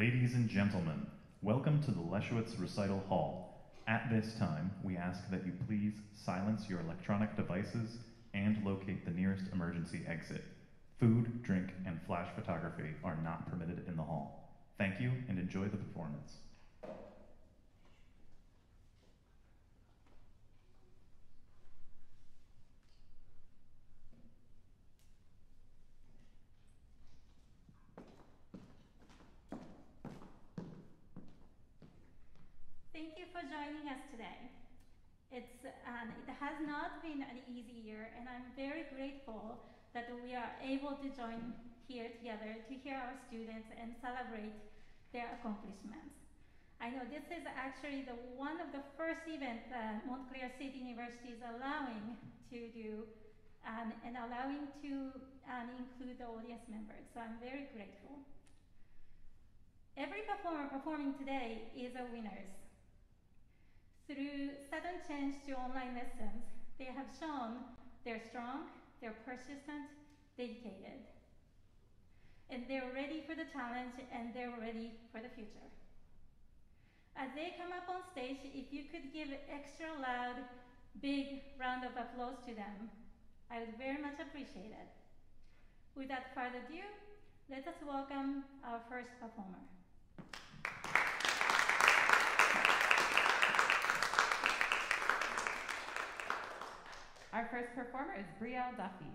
Ladies and gentlemen, welcome to the Leshowitz Recital Hall. At this time, we ask that you please silence your electronic devices and locate the nearest emergency exit. Food, drink, and flash photography are not permitted in the hall. Thank you and enjoy the performance. Thank you for joining us today. It's, um, it has not been an easy year, and I'm very grateful that we are able to join here together to hear our students and celebrate their accomplishments. I know this is actually the one of the first events that Montclair State University is allowing to do um, and allowing to um, include the audience members, so I'm very grateful. Every performer performing today is a winner. Through sudden change to online lessons, they have shown they're strong, they're persistent, dedicated. And they're ready for the challenge and they're ready for the future. As they come up on stage, if you could give extra loud, big round of applause to them, I would very much appreciate it. Without further ado, let us welcome our first performer. Our first performer is Brielle Duffy.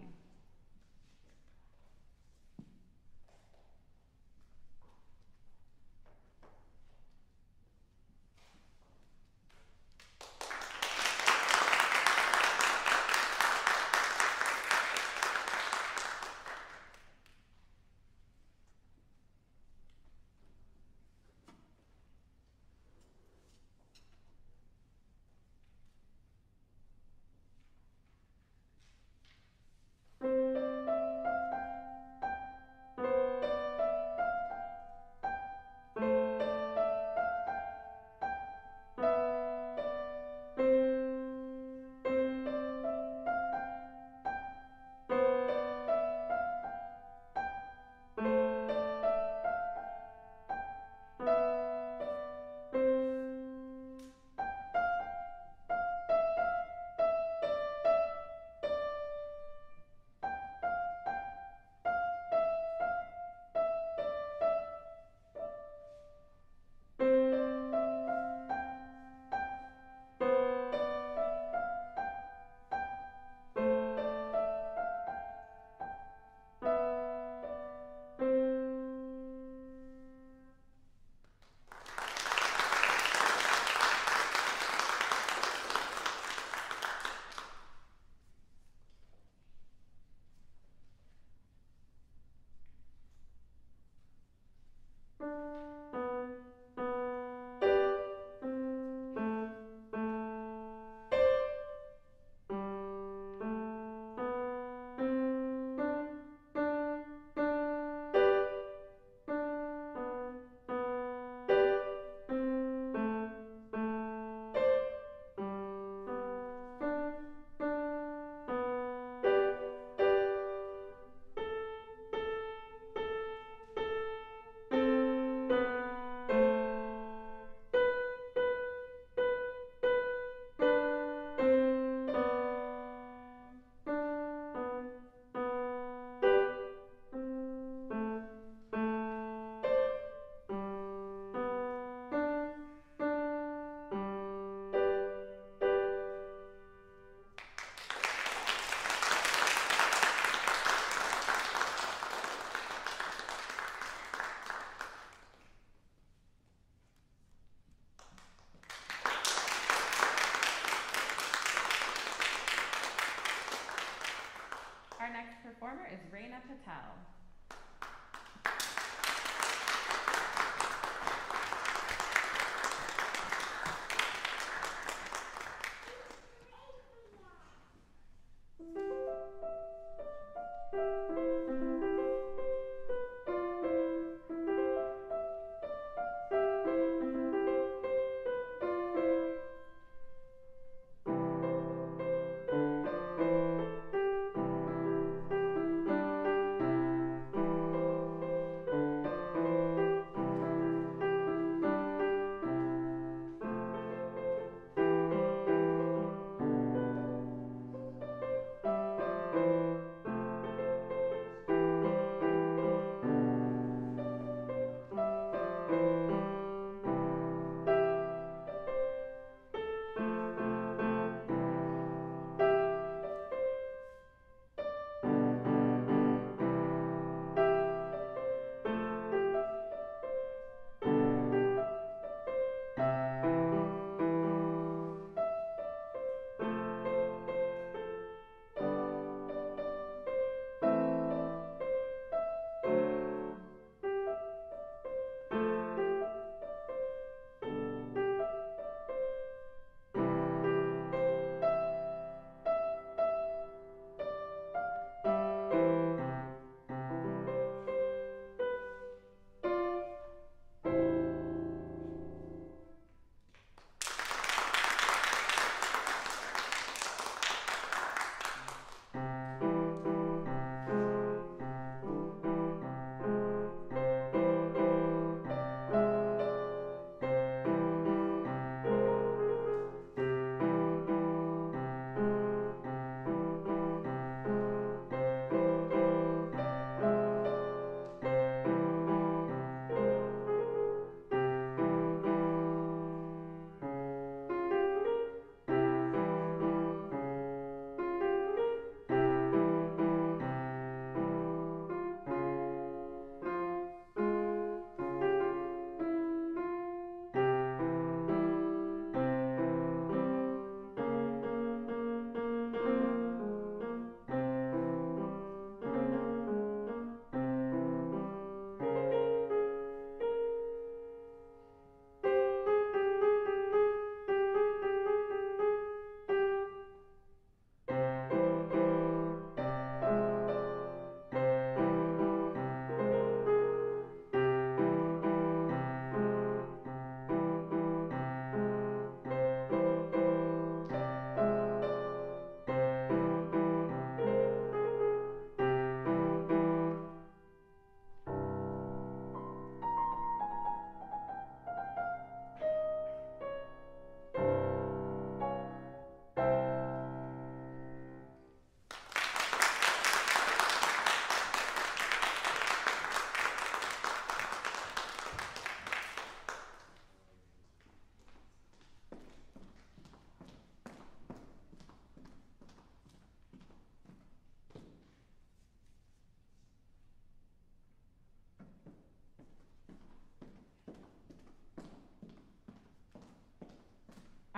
Performer is Reina Patel.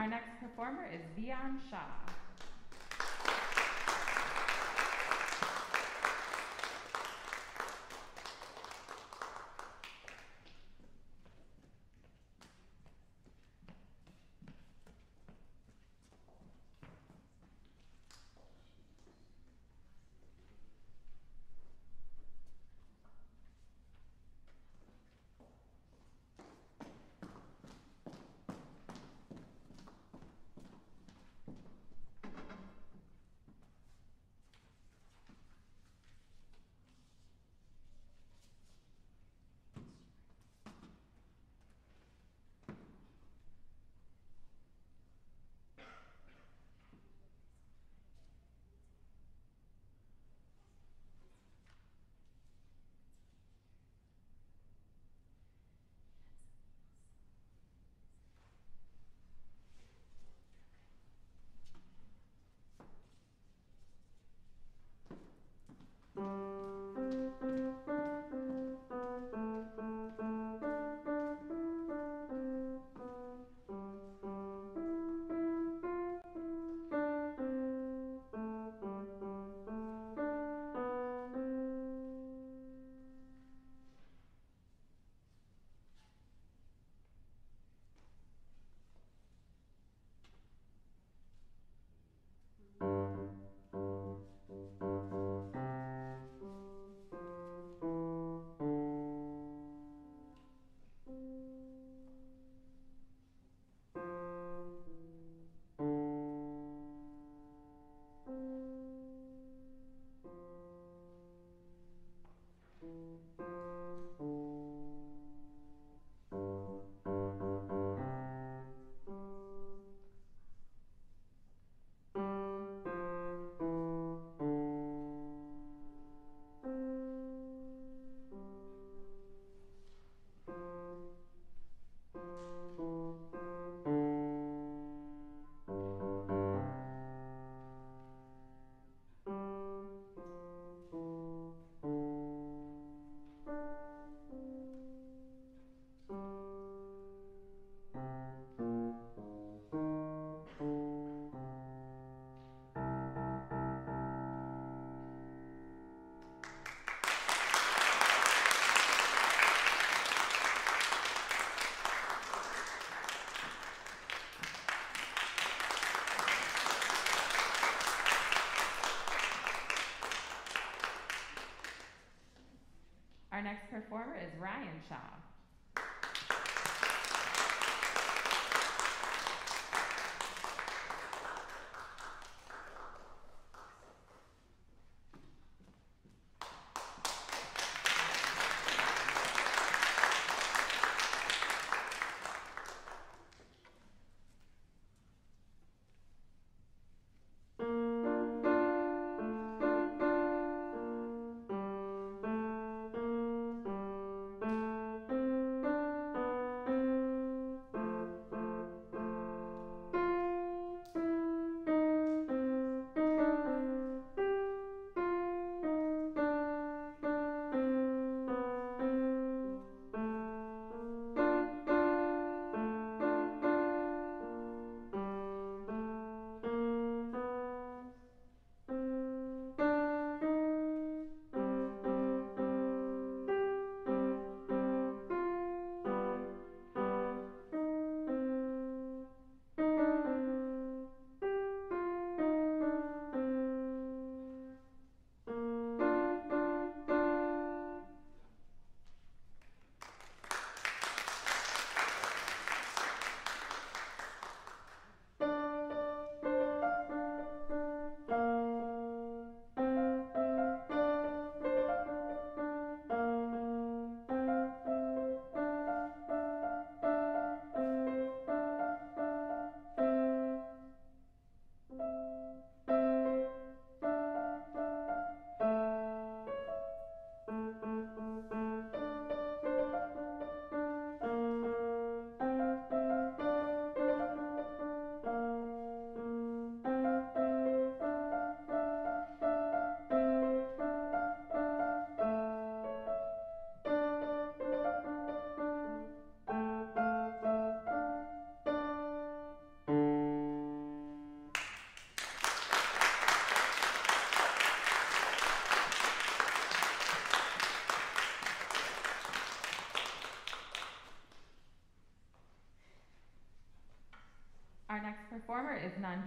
next performer is Vian Shah. Next performer is Ryan Shaw.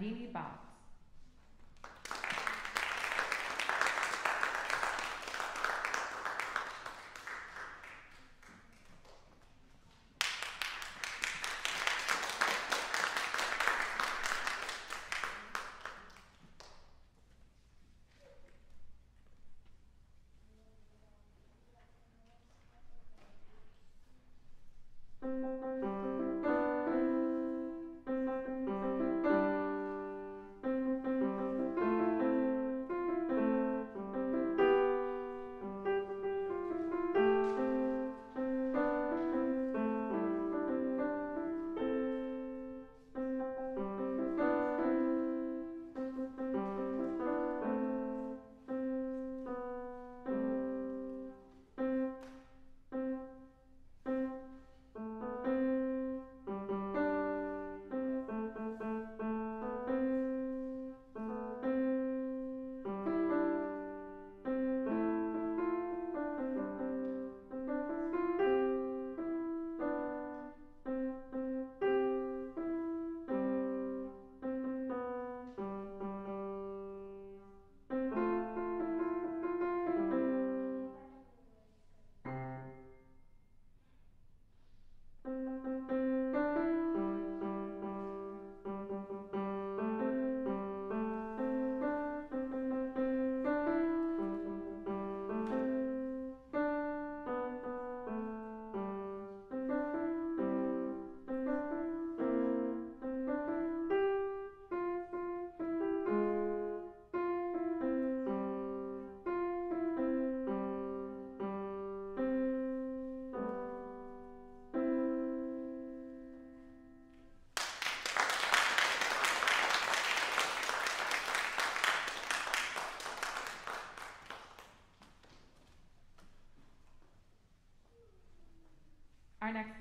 1米8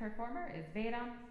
performer is Vedam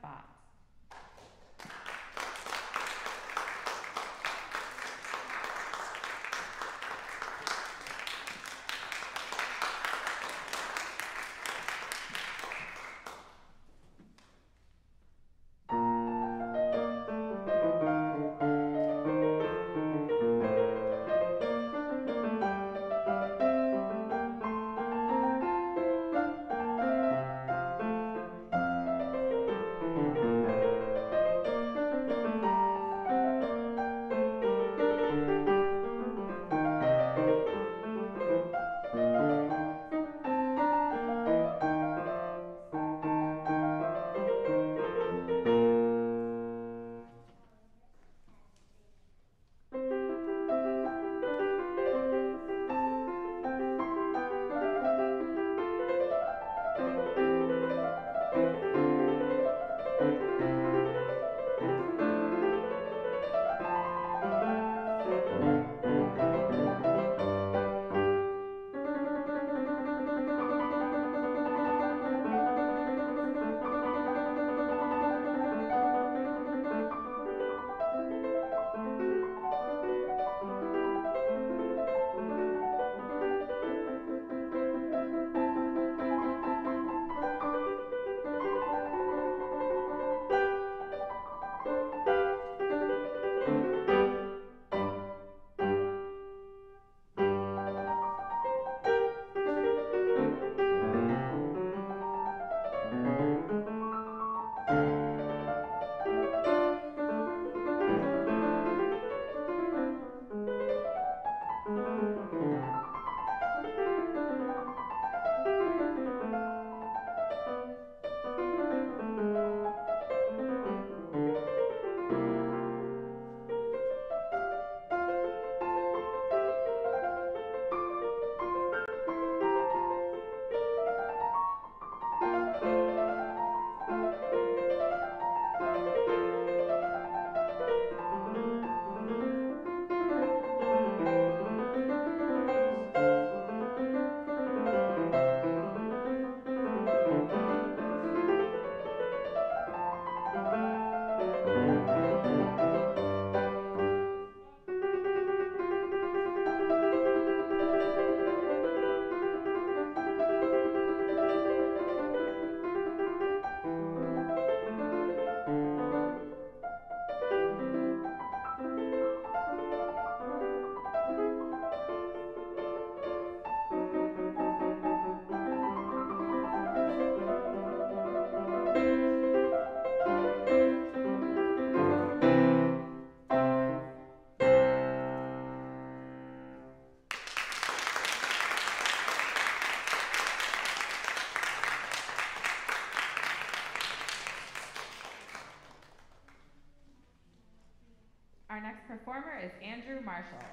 Our next performer is Andrew Marshall.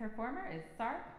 Performer is Sarp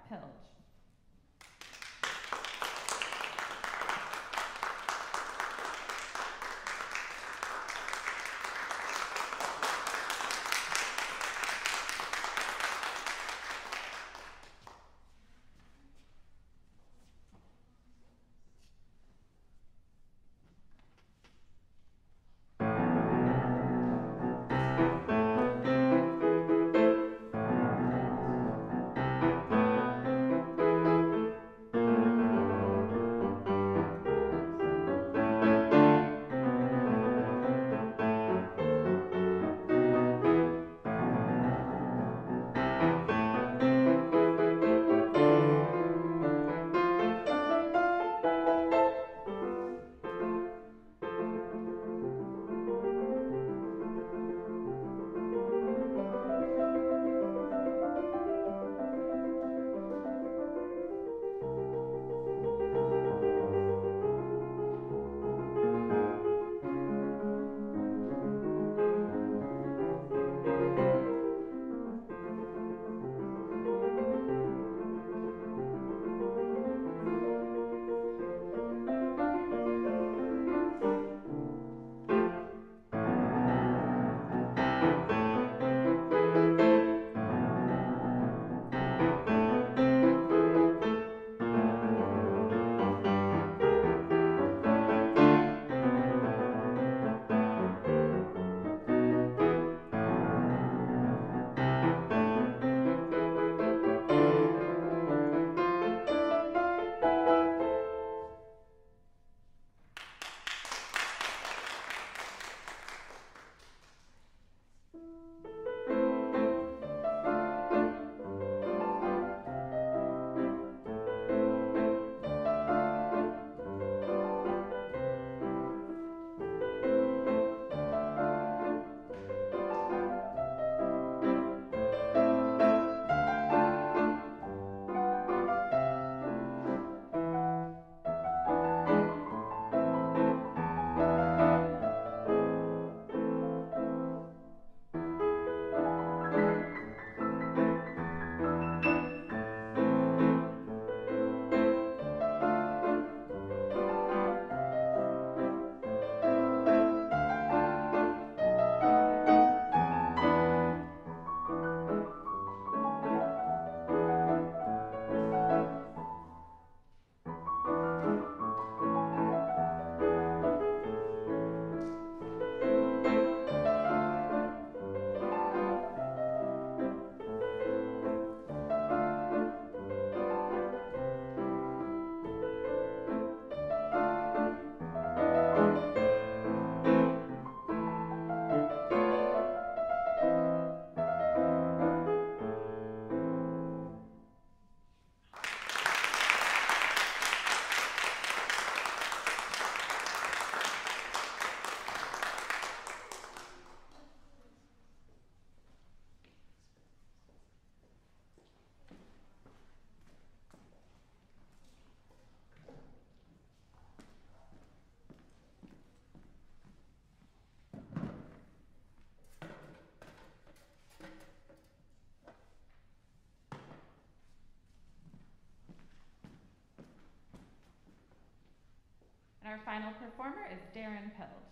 our final performer is Darren Pilge.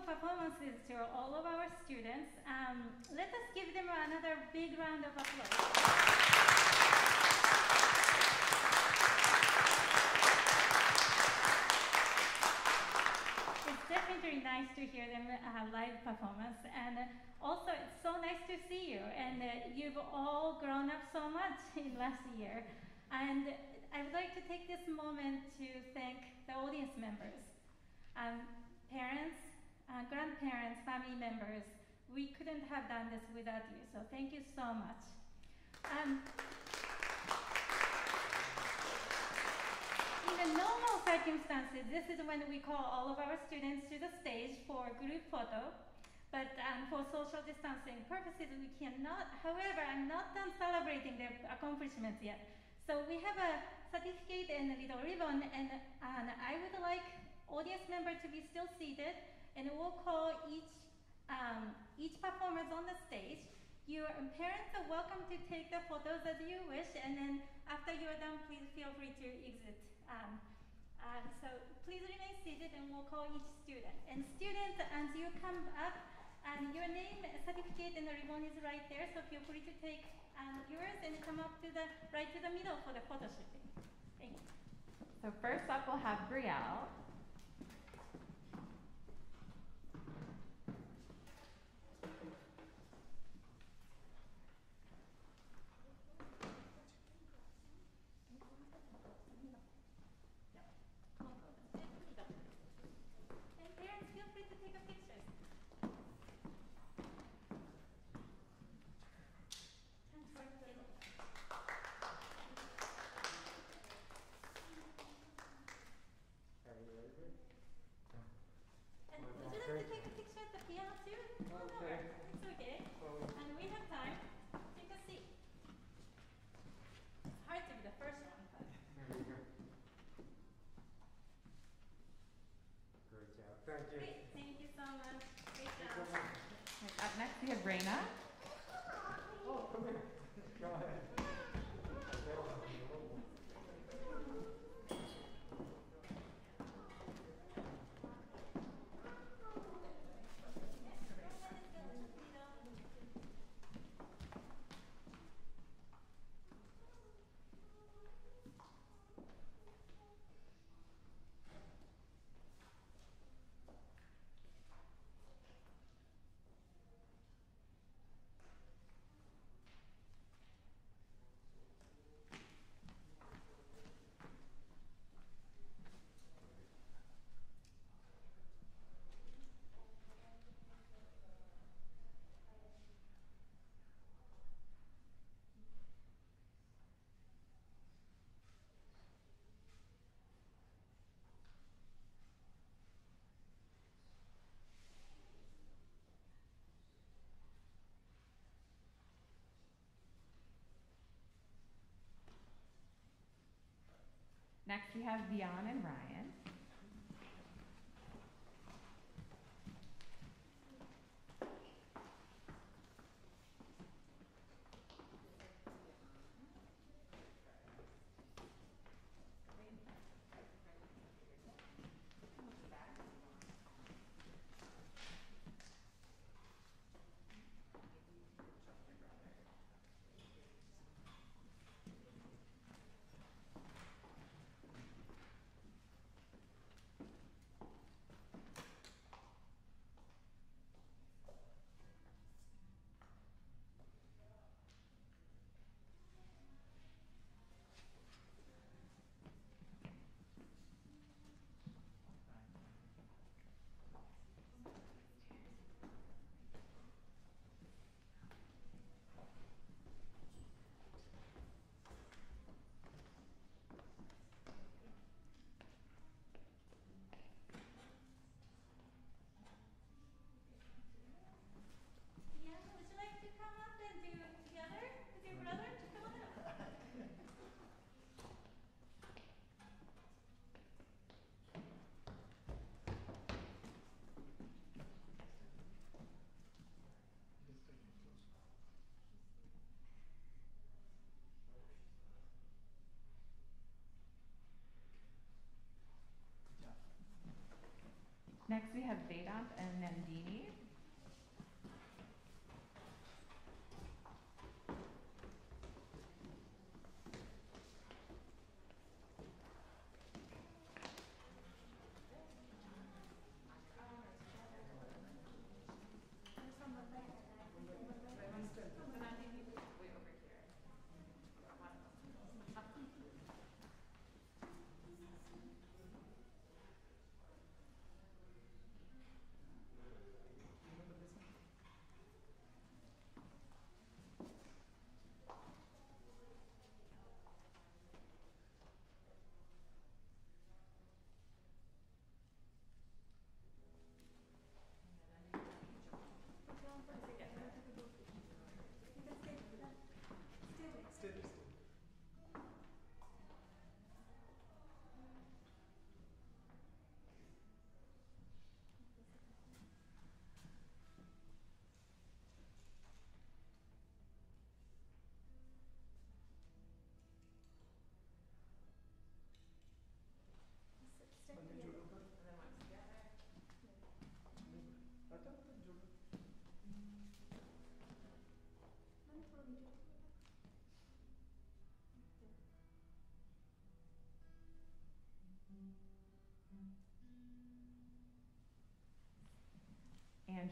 Beautiful performances to all of our students. Um, let us give them another big round of applause. It's definitely nice to hear them uh, live performance, and uh, also it's so nice to see you. And uh, you've all grown up so much in last year. And I would like to take this moment to thank the audience members, um, parents, uh, grandparents, family members. We couldn't have done this without you, so thank you so much. Um, in the normal circumstances, this is when we call all of our students to the stage for group photo. But um, for social distancing purposes, we cannot. However, I'm not done celebrating their accomplishments yet. So we have a certificate and a little ribbon, and, and I would like audience member to be still seated, and we'll call each um, each performers on the stage. Your parents are welcome to take the photos as you wish, and then after you're done, please feel free to exit um, Um, so please remain seated and we'll call each student. And students, as you come up, um, your name, certificate, and the ribbon is right there. So feel free to take um, yours and come up to the right to the middle for the photo shooting. Thank you. So first up, we'll have Brielle. And parents, feel free to take a picture. Are you ready for it? And would you like to take a picture at the piano too? No, no, Okay. it's okay. Well, And we have time. Take a seat. It's hard to be the first one, but. there you go. Great job. Thank you. Great, thank you so much. Great Thank job. you very much. Right, Up next, we have Raina. Oh, come here. Go ahead. Next, we have Vian and Ryan.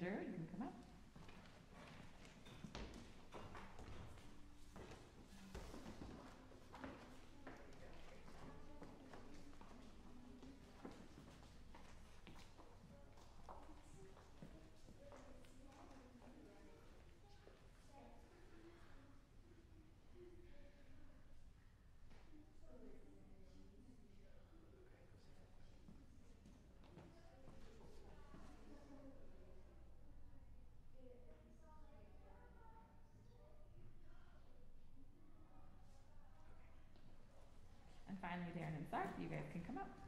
adjourned. finally there, and inside, you guys can come up.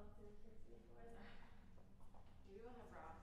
The kids before. Maybe we'll have Rob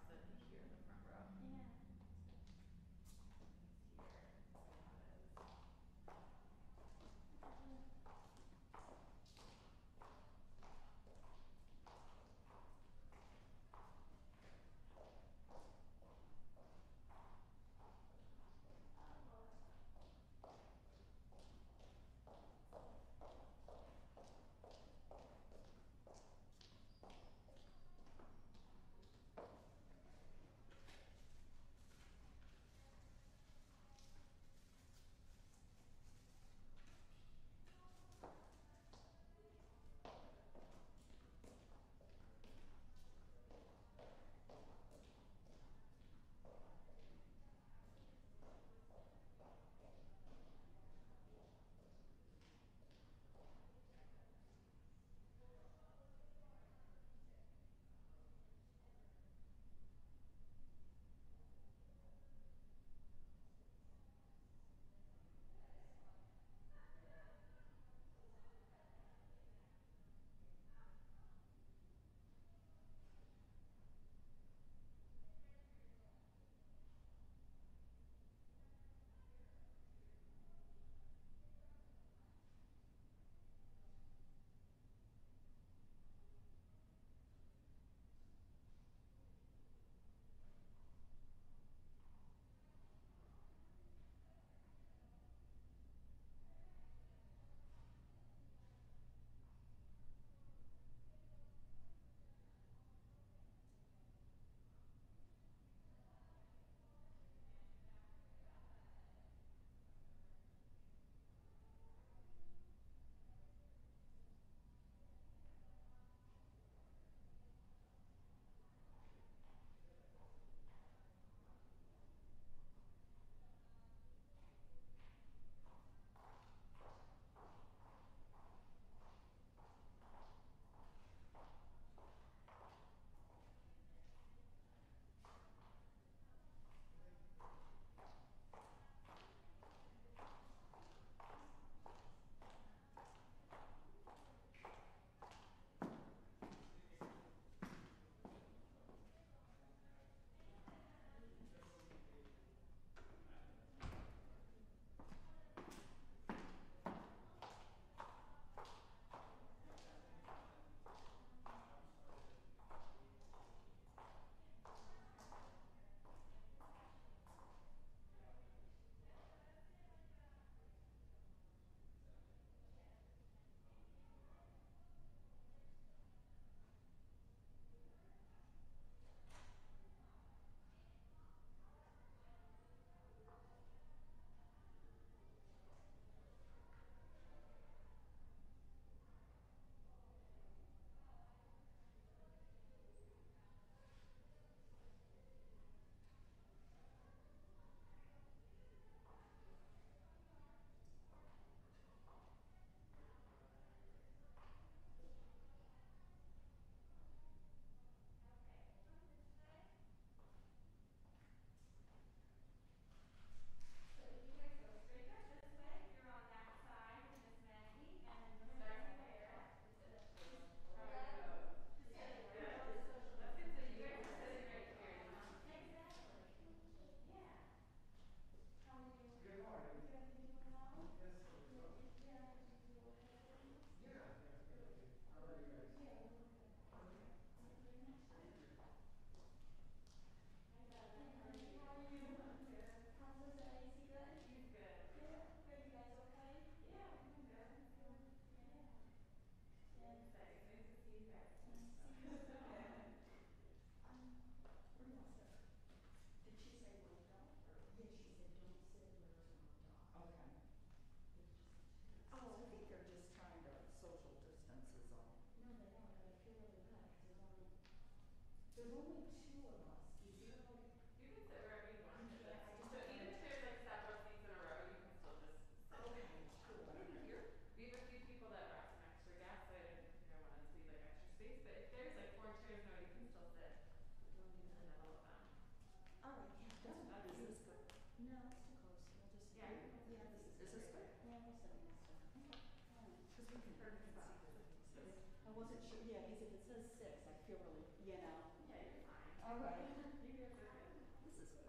I wasn't sure, yeah, because if it says six, I feel really, you know. Yeah, you're fine. All right. This is good. You can see their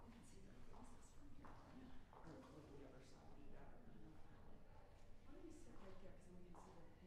faces from here, or, the other side. Why don't sit right there, cause we can see their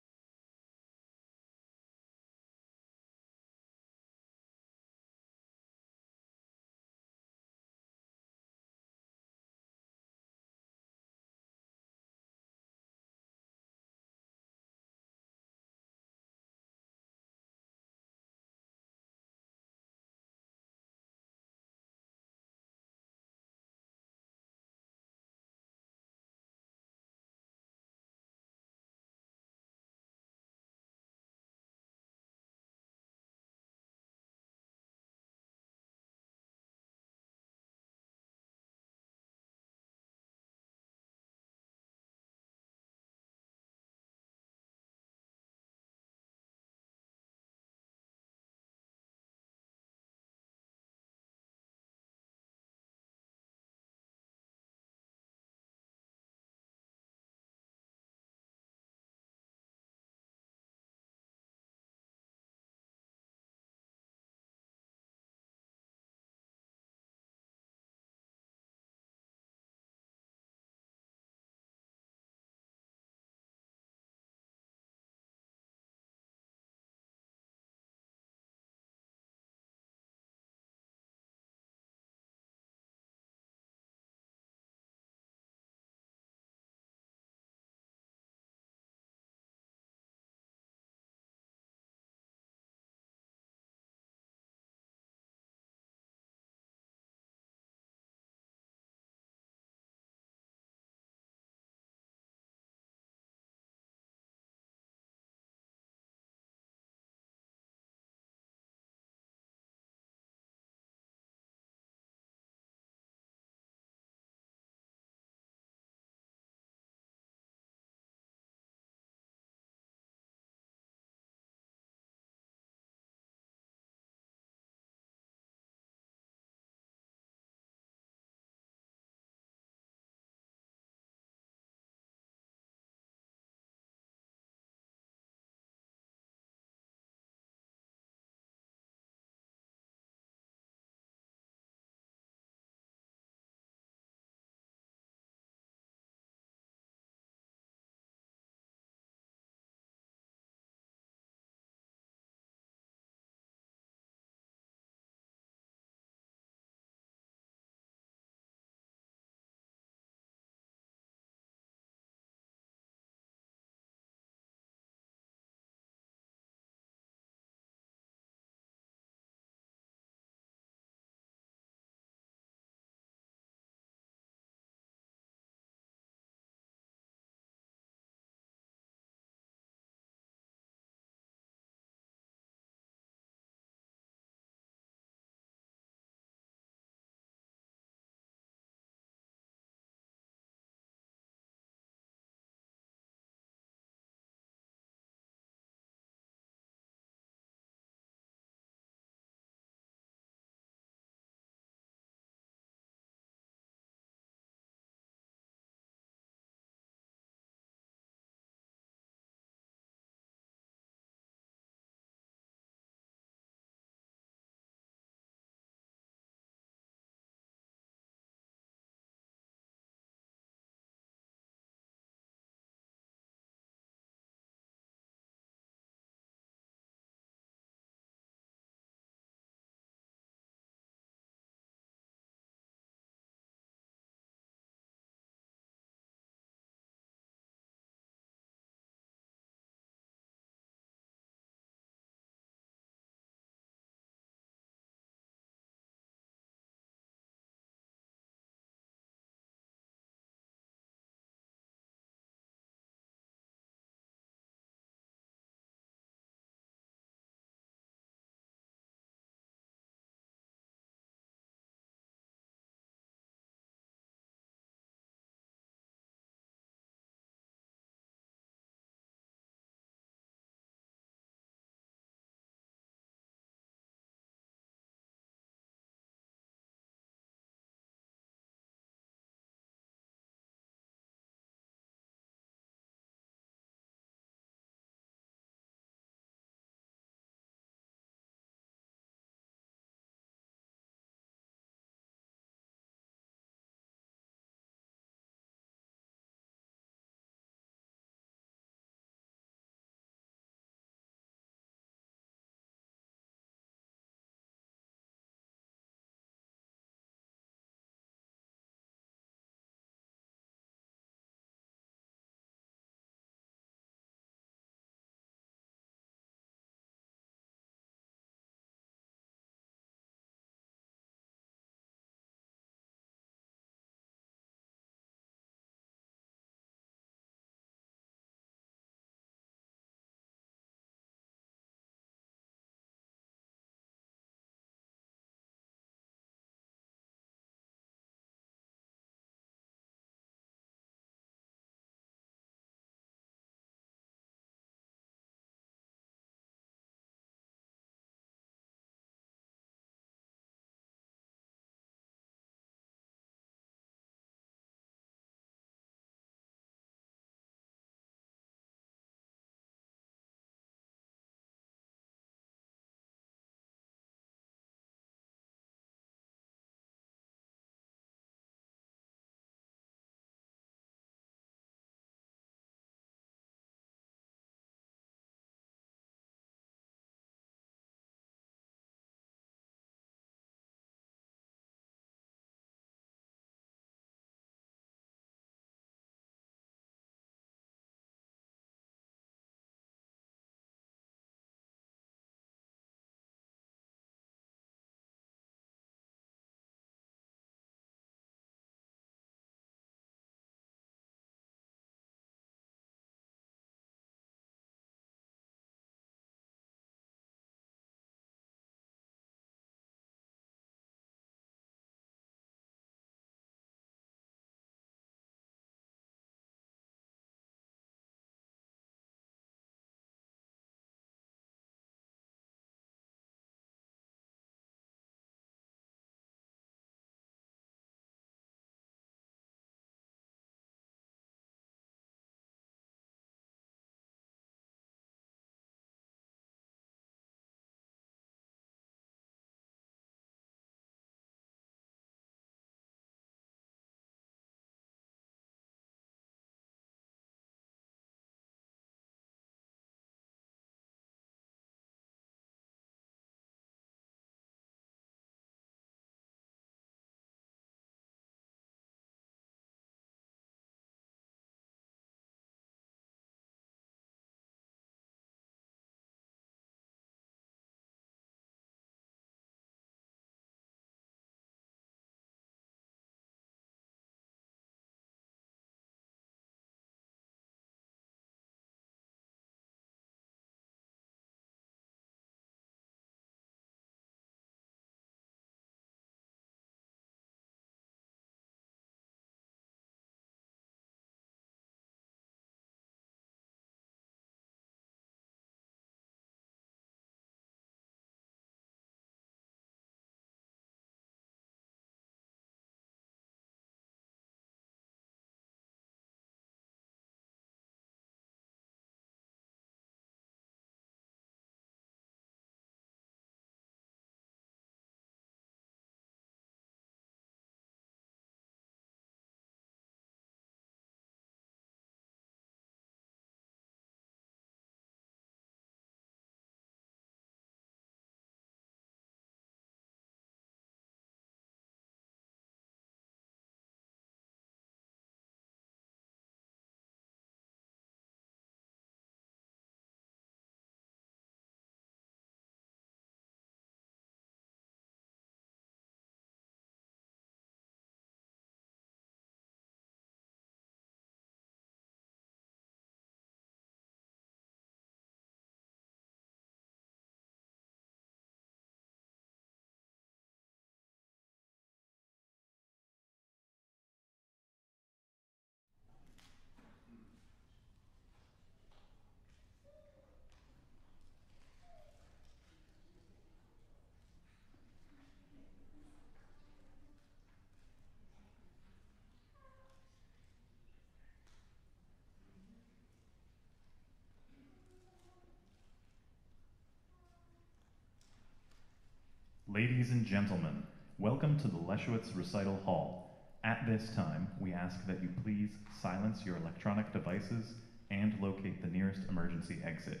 Ladies and gentlemen, welcome to the Leshowitz Recital Hall. At this time, we ask that you please silence your electronic devices and locate the nearest emergency exit.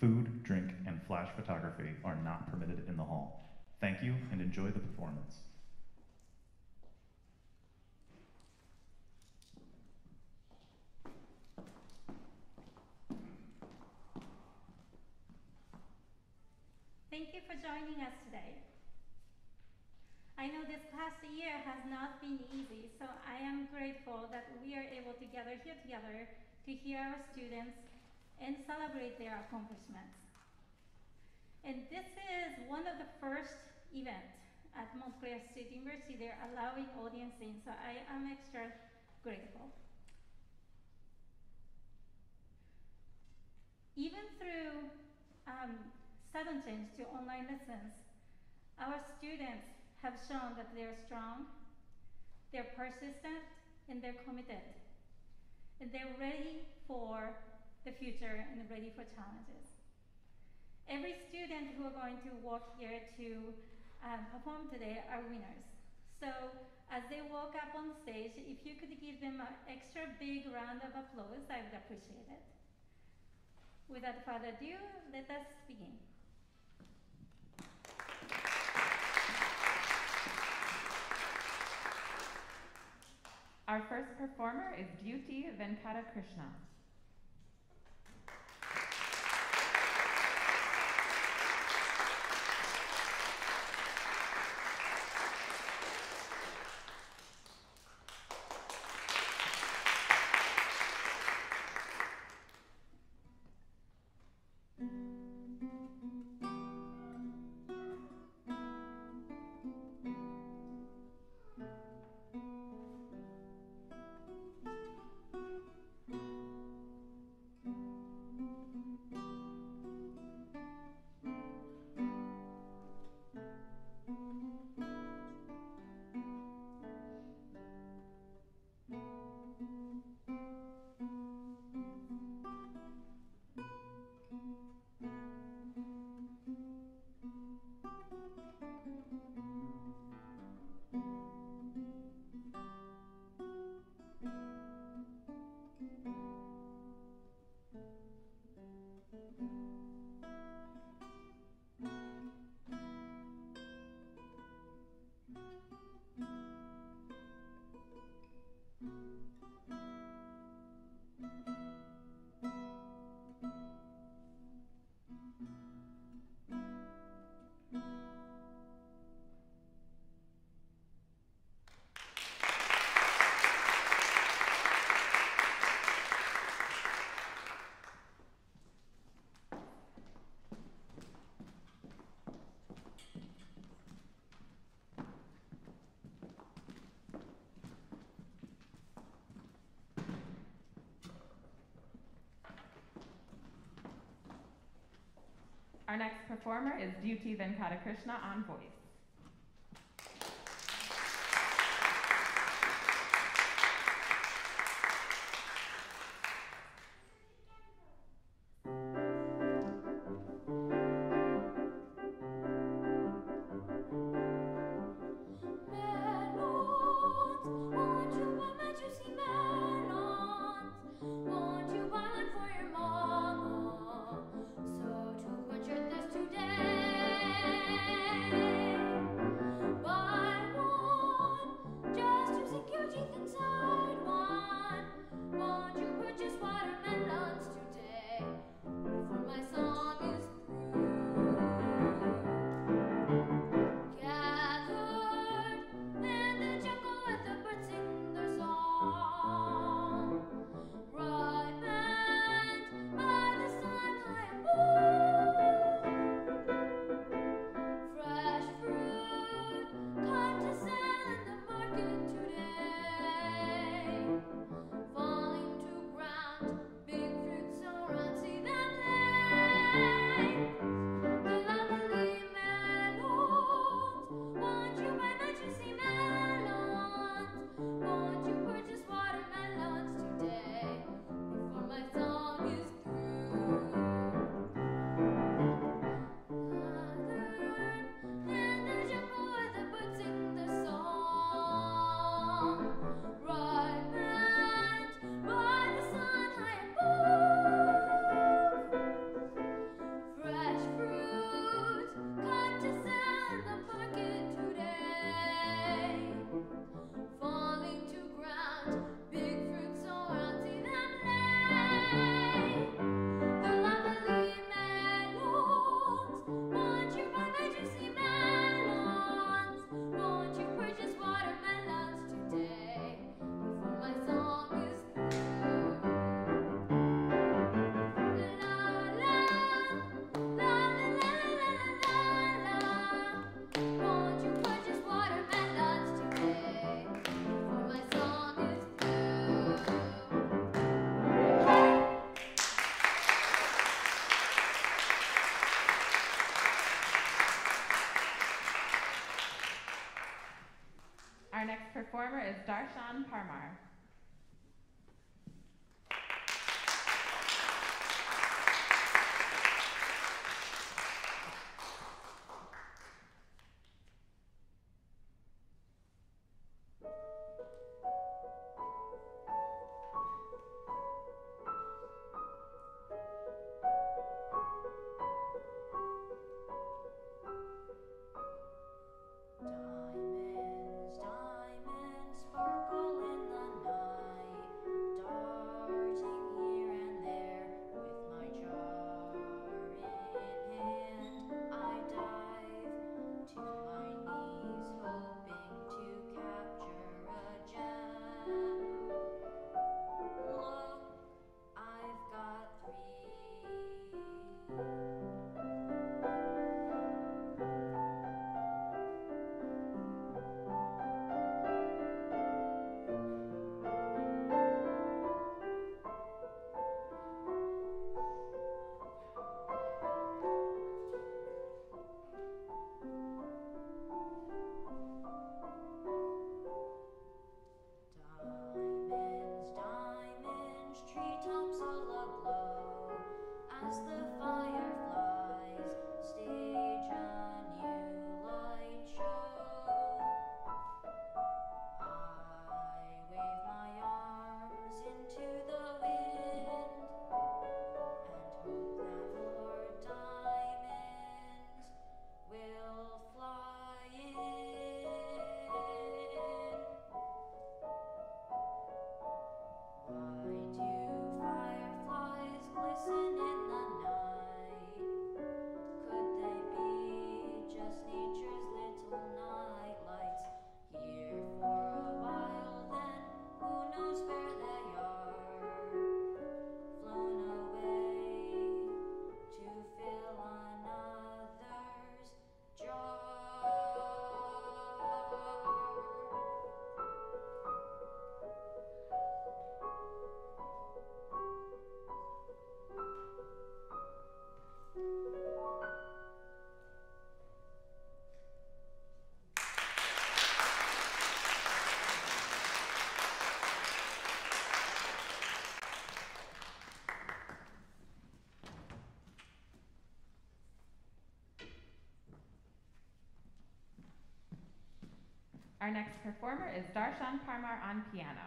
Food, drink, and flash photography are not permitted in the hall. Thank you and enjoy the performance. Thank you for joining us today. I know this past year has not been easy, so I am grateful that we are able to gather here together to hear our students and celebrate their accomplishments. And this is one of the first events at Montclair State University they're allowing audience in, so I am extra grateful. Even through um, sudden change to online lessons, our students have shown that they're strong, they're persistent, and they're committed. And they're ready for the future and ready for challenges. Every student who are going to walk here to um, perform today are winners. So as they walk up on stage, if you could give them an extra big round of applause, I would appreciate it. Without further ado, let us begin. Our first performer is Duty Venkata Krishna. Our next performer is Duty Venkatakrishna on voice. Performer is Darshan Parmar. next performer is Darshan Parmar on piano.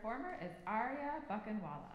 performer is Aria Buckenwalla.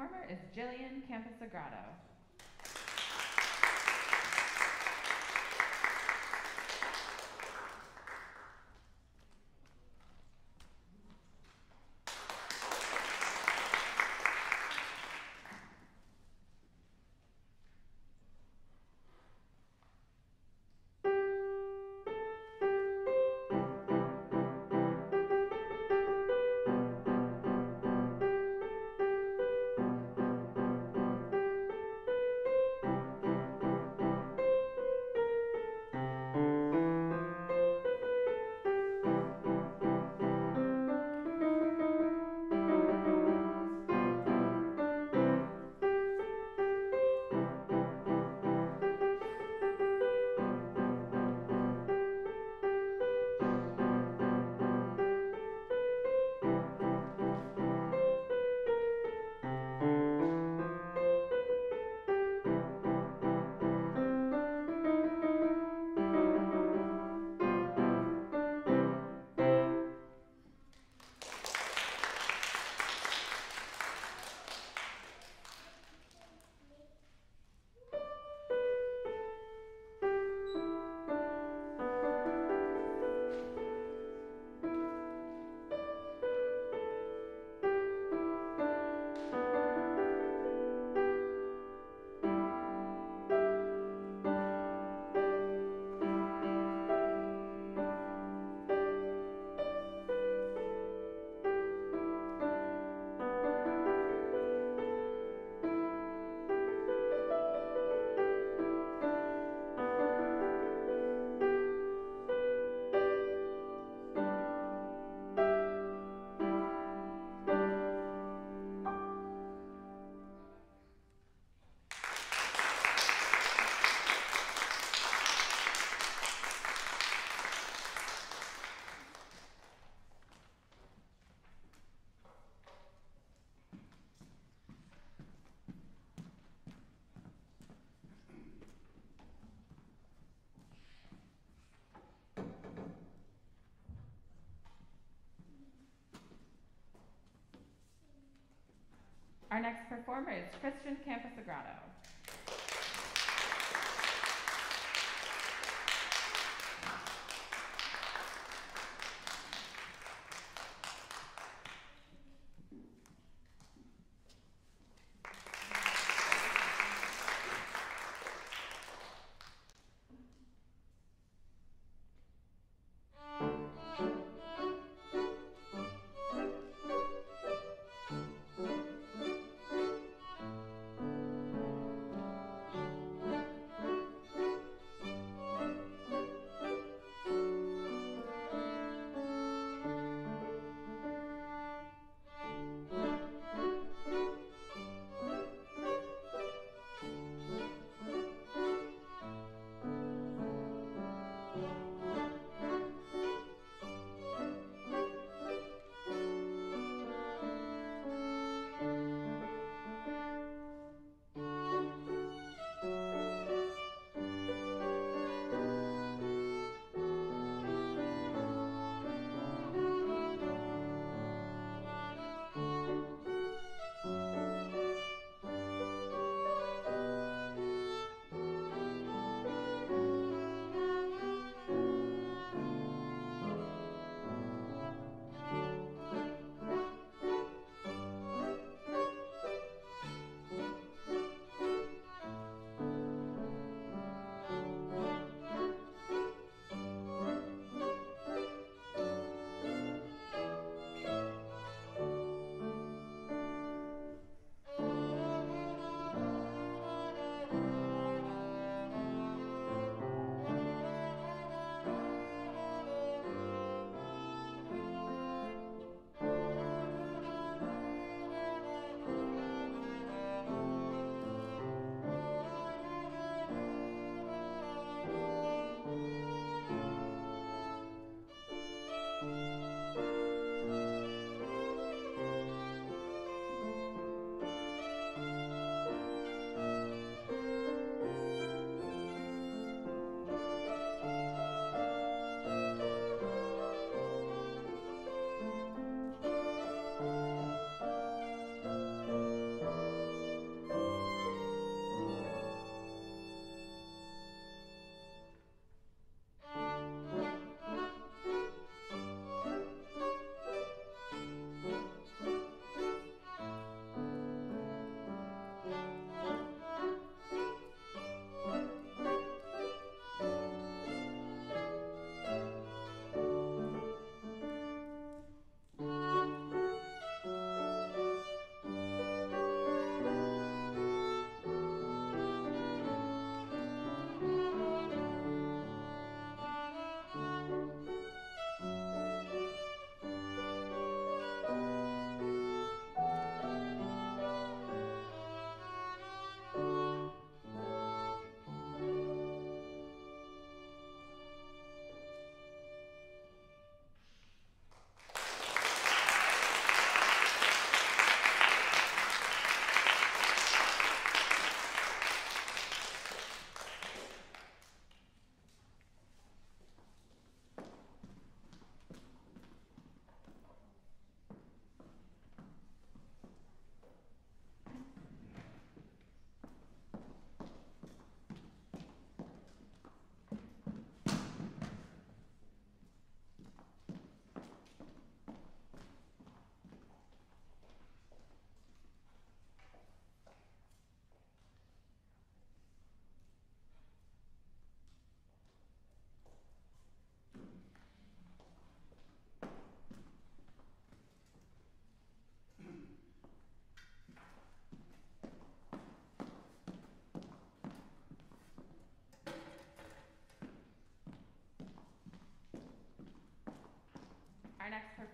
Performer is Jillian Camposagrado. Our next performer is Christian Camposagrado.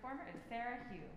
Performer is Sarah Hugh.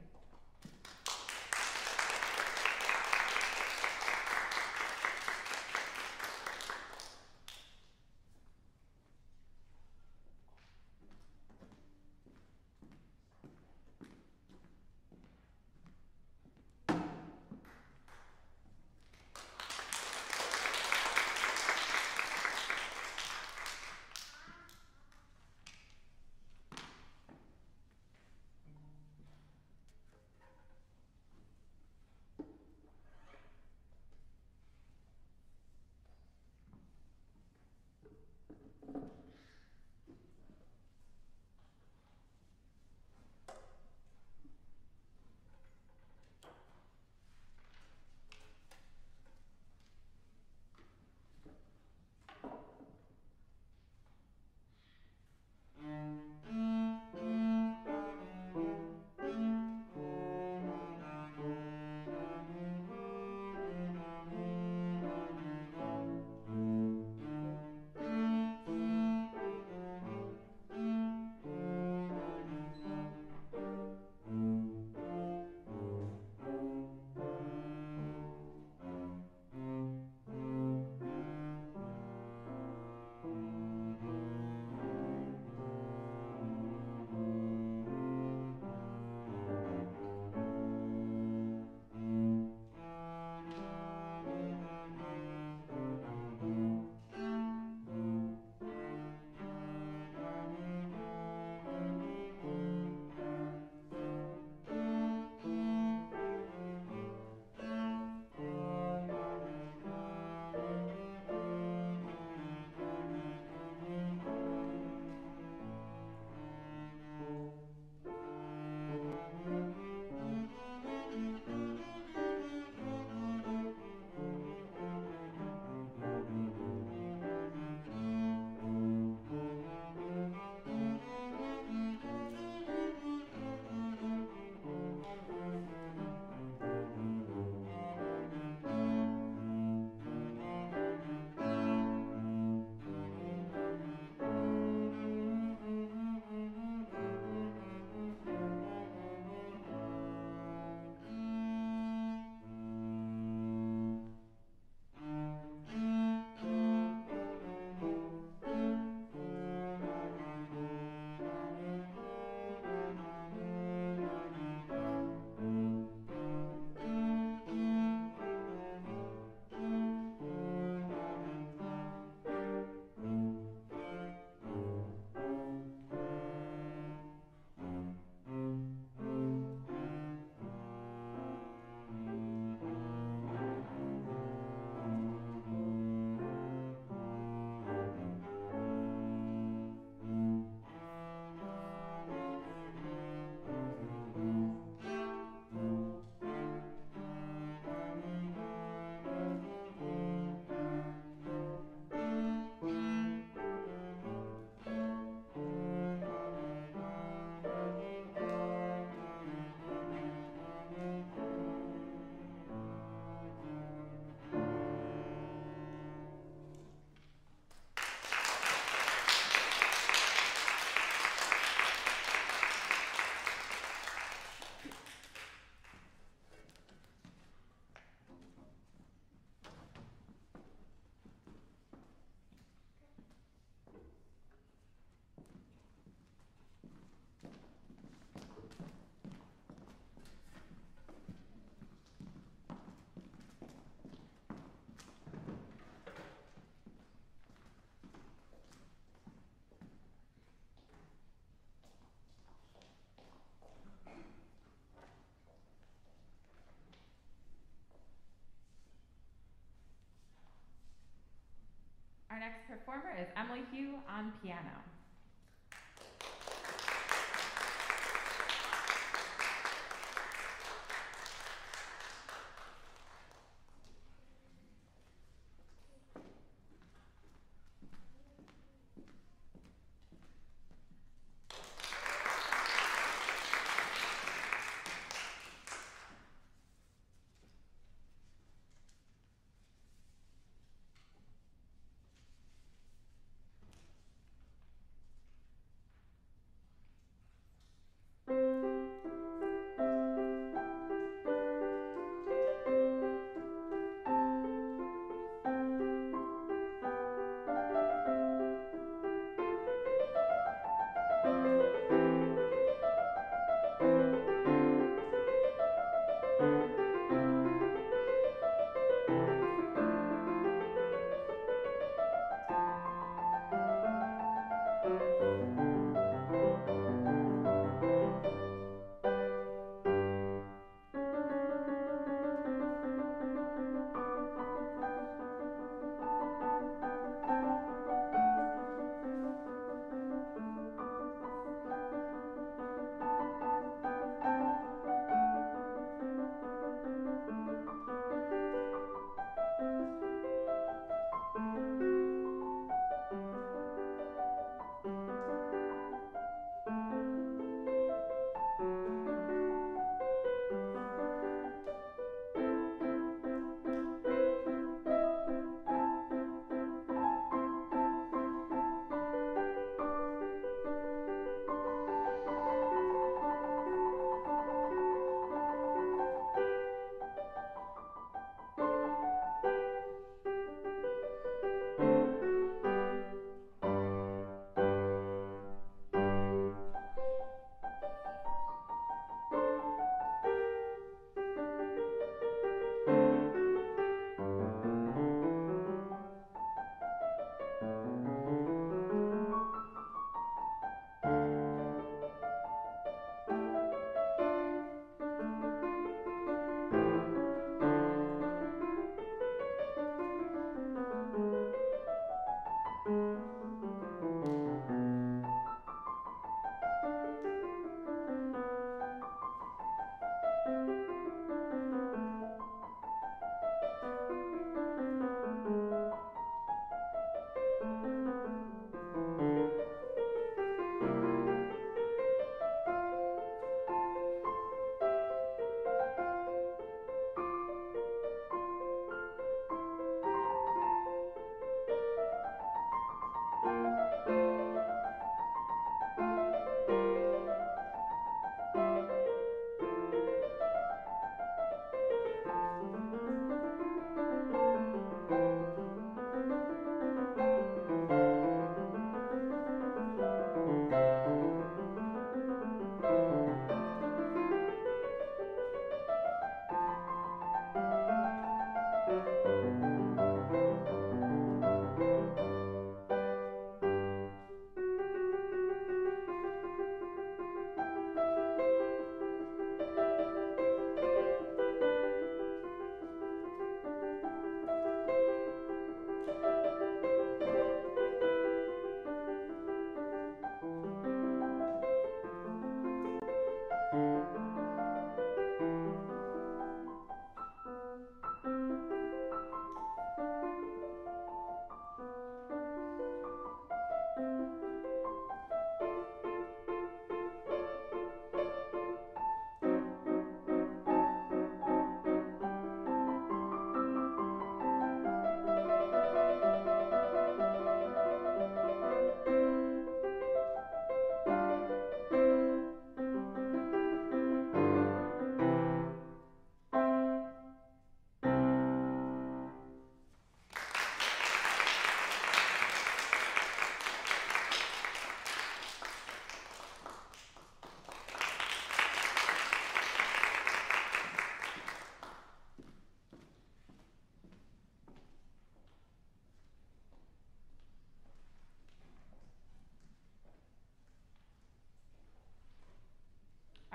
Performer is Emily Hugh on piano.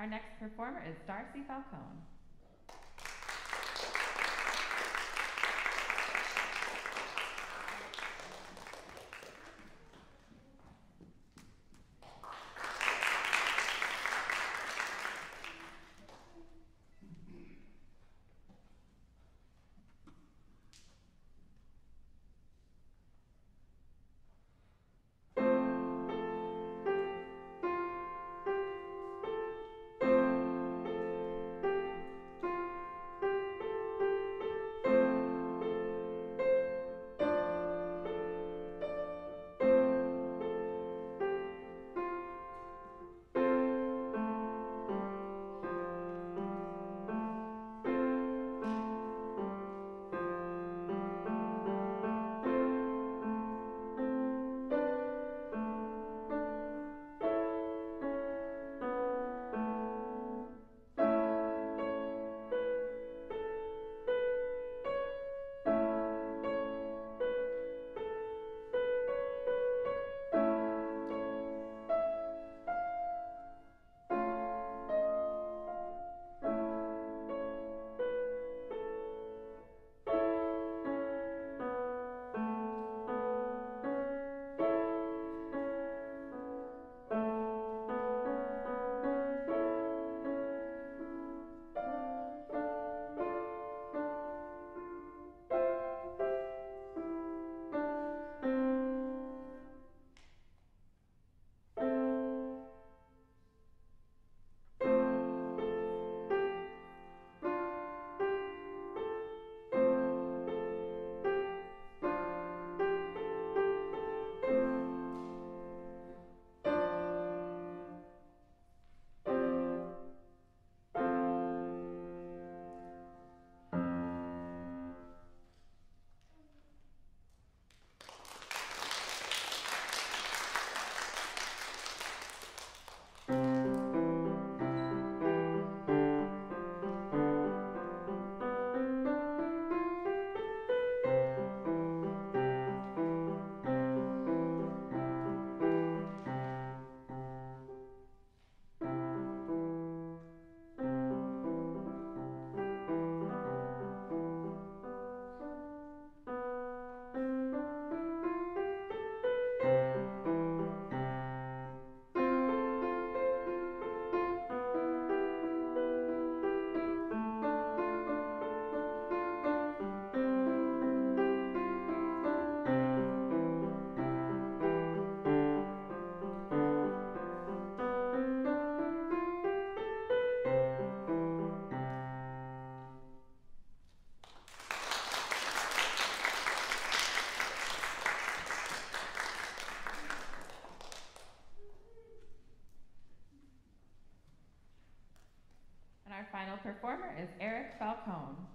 Our next performer is Darcy Falcone. Performer is Eric Falcone.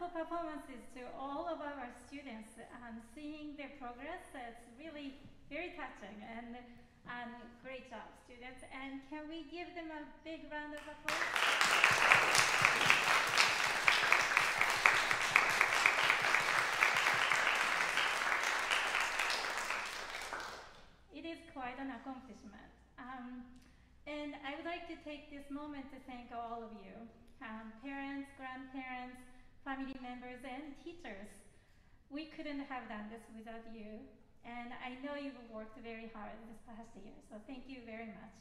Wonderful performances to all of our students and seeing their progress. It's really very touching and, and great job, students. And can we give them a big round of applause? It is quite an accomplishment. Um, and I would like to take this moment to thank all of you, um, parents, grandparents, family members, and teachers. We couldn't have done this without you. And I know you've worked very hard this past year, so thank you very much.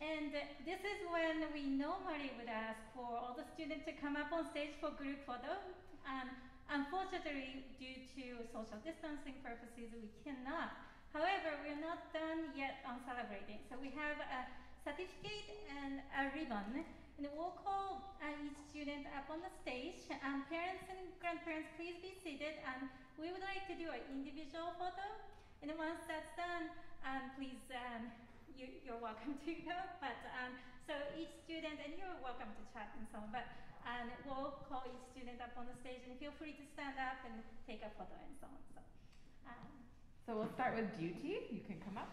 And this is when we normally would ask for all the students to come up on stage for group photo. Um, unfortunately, due to social distancing purposes, we cannot. However, we're not done yet on celebrating. So we have a certificate and a ribbon. And we'll call uh, each student up on the stage. Um, parents and grandparents, please be seated. And we would like to do an individual photo. And once that's done, um, please, um, you, you're welcome to go. But um, so each student, and you're welcome to chat and so on. But and we'll call each student up on the stage, and feel free to stand up and take a photo and so on. So. Um, So we'll start with Duty. You can come up.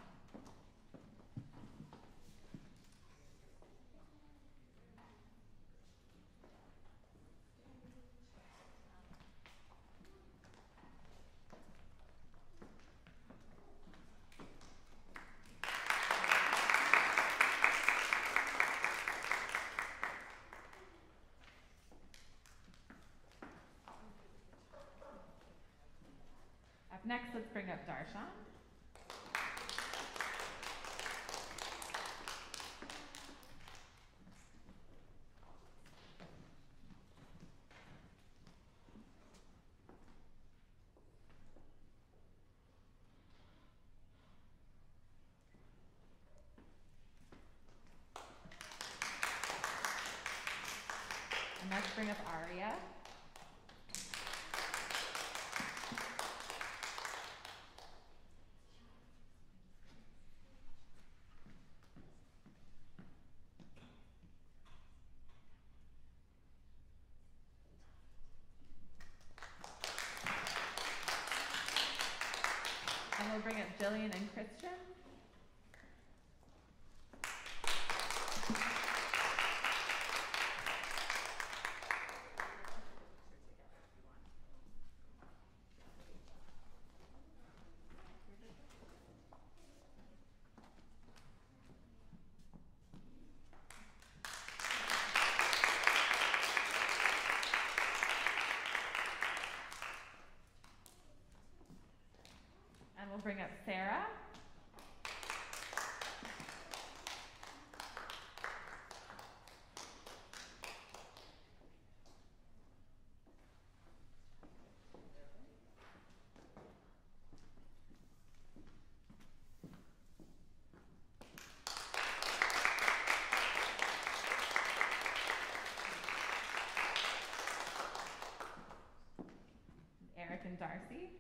Next, let's bring up Darshan. Let's bring up Aria. We'll bring up Jillian and Christian. And we'll bring up Sarah. Eric and Darcy.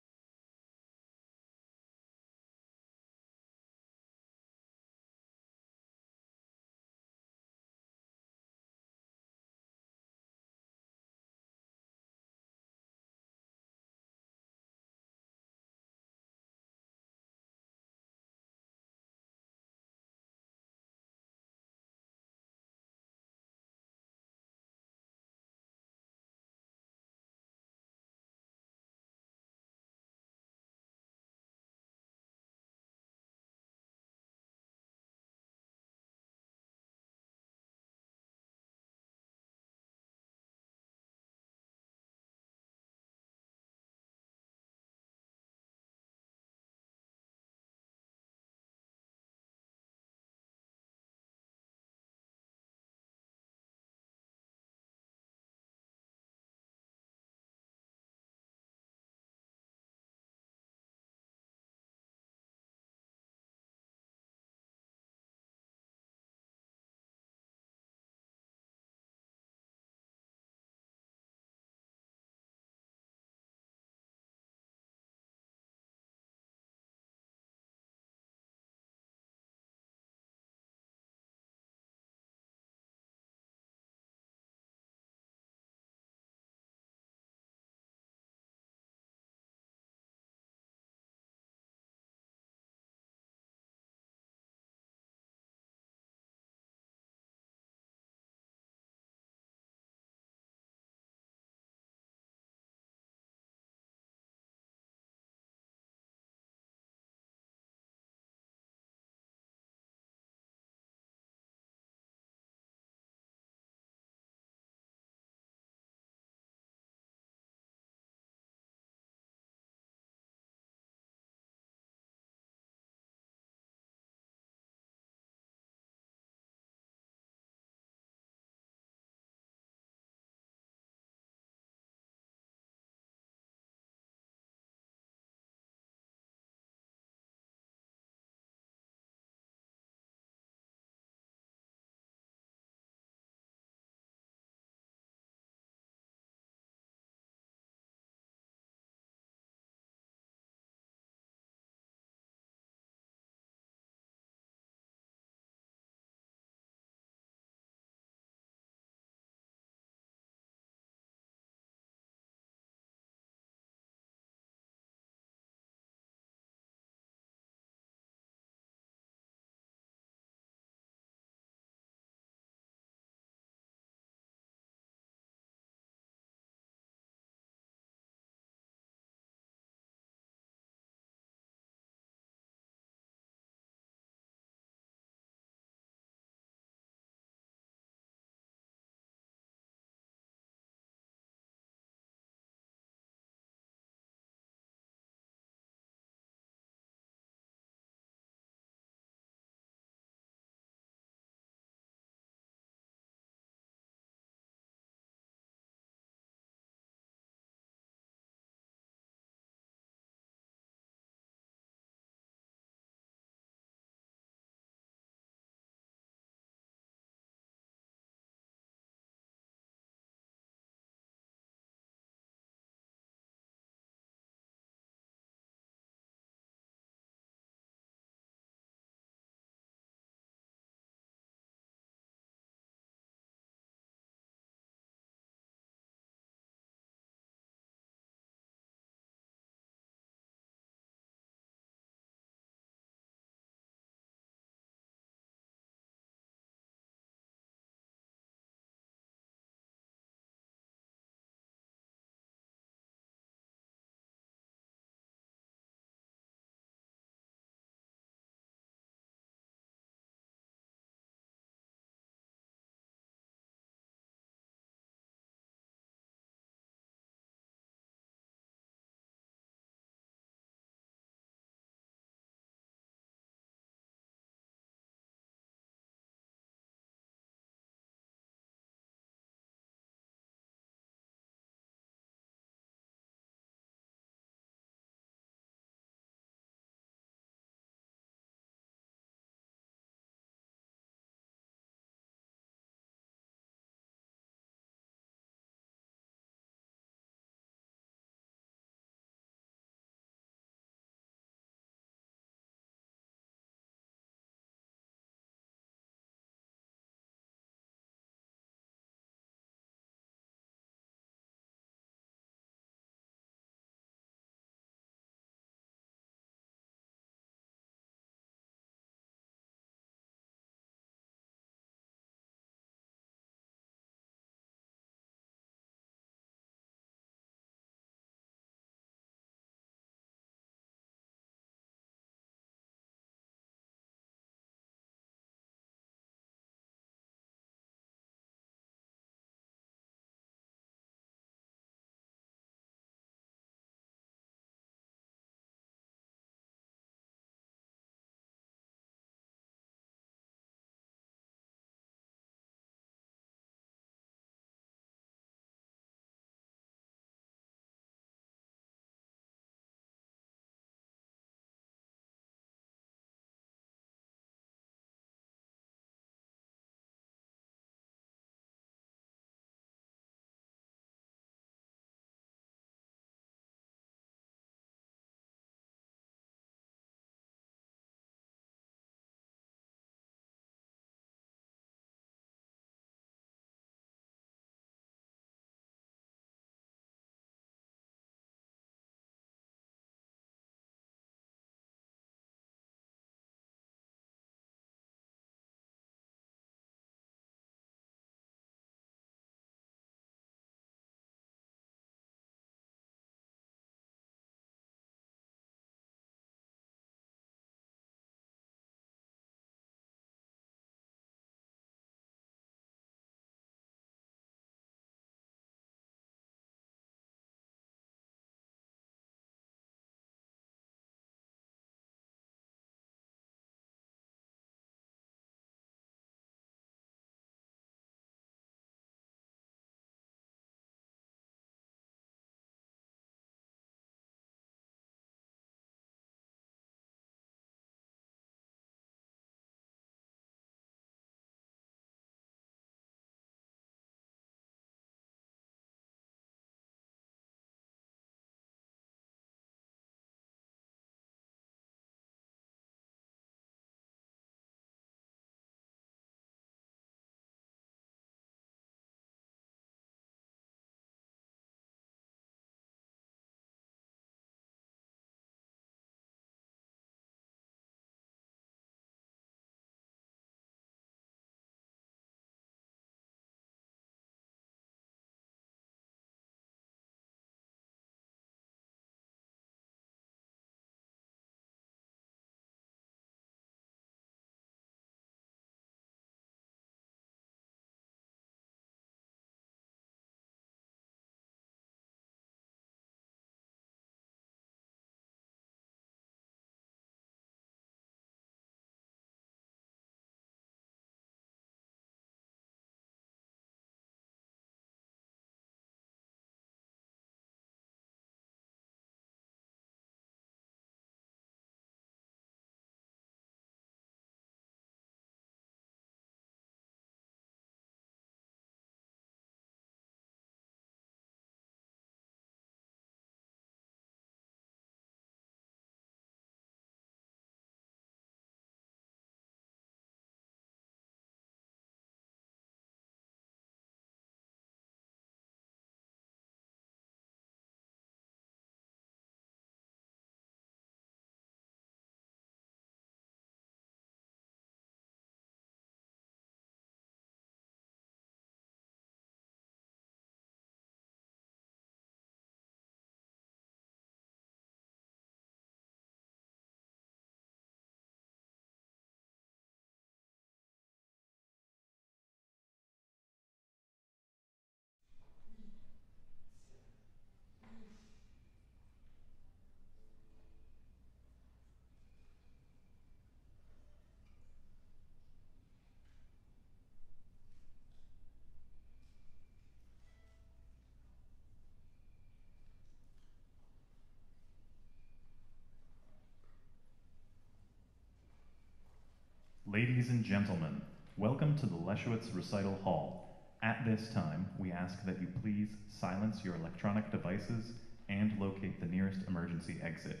Ladies and gentlemen, welcome to the Leshowitz Recital Hall. At this time, we ask that you please silence your electronic devices and locate the nearest emergency exit.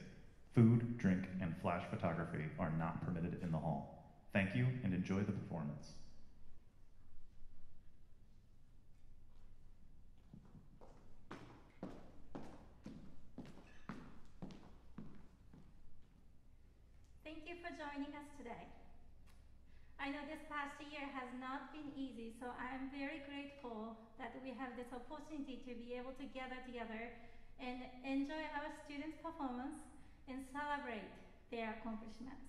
Food, drink, and flash photography are not permitted in the hall. Thank you and enjoy the performance. Thank you for joining us today. I know this past year has not been easy, so I am very grateful that we have this opportunity to be able to gather together and enjoy our students' performance and celebrate their accomplishments.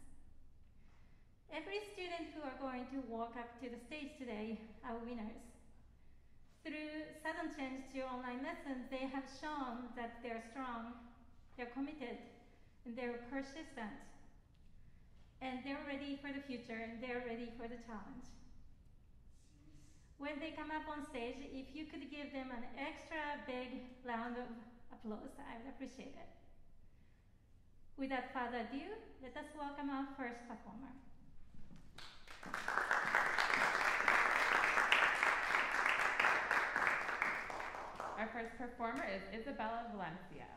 Every student who are going to walk up to the stage today are winners. Through sudden change to online lessons, they have shown that they're strong, they're committed, and they're persistent and they're ready for the future and they're ready for the challenge. When they come up on stage, if you could give them an extra big round of applause, I would appreciate it. Without further ado, let us welcome our first performer. Our first performer is Isabella Valencia.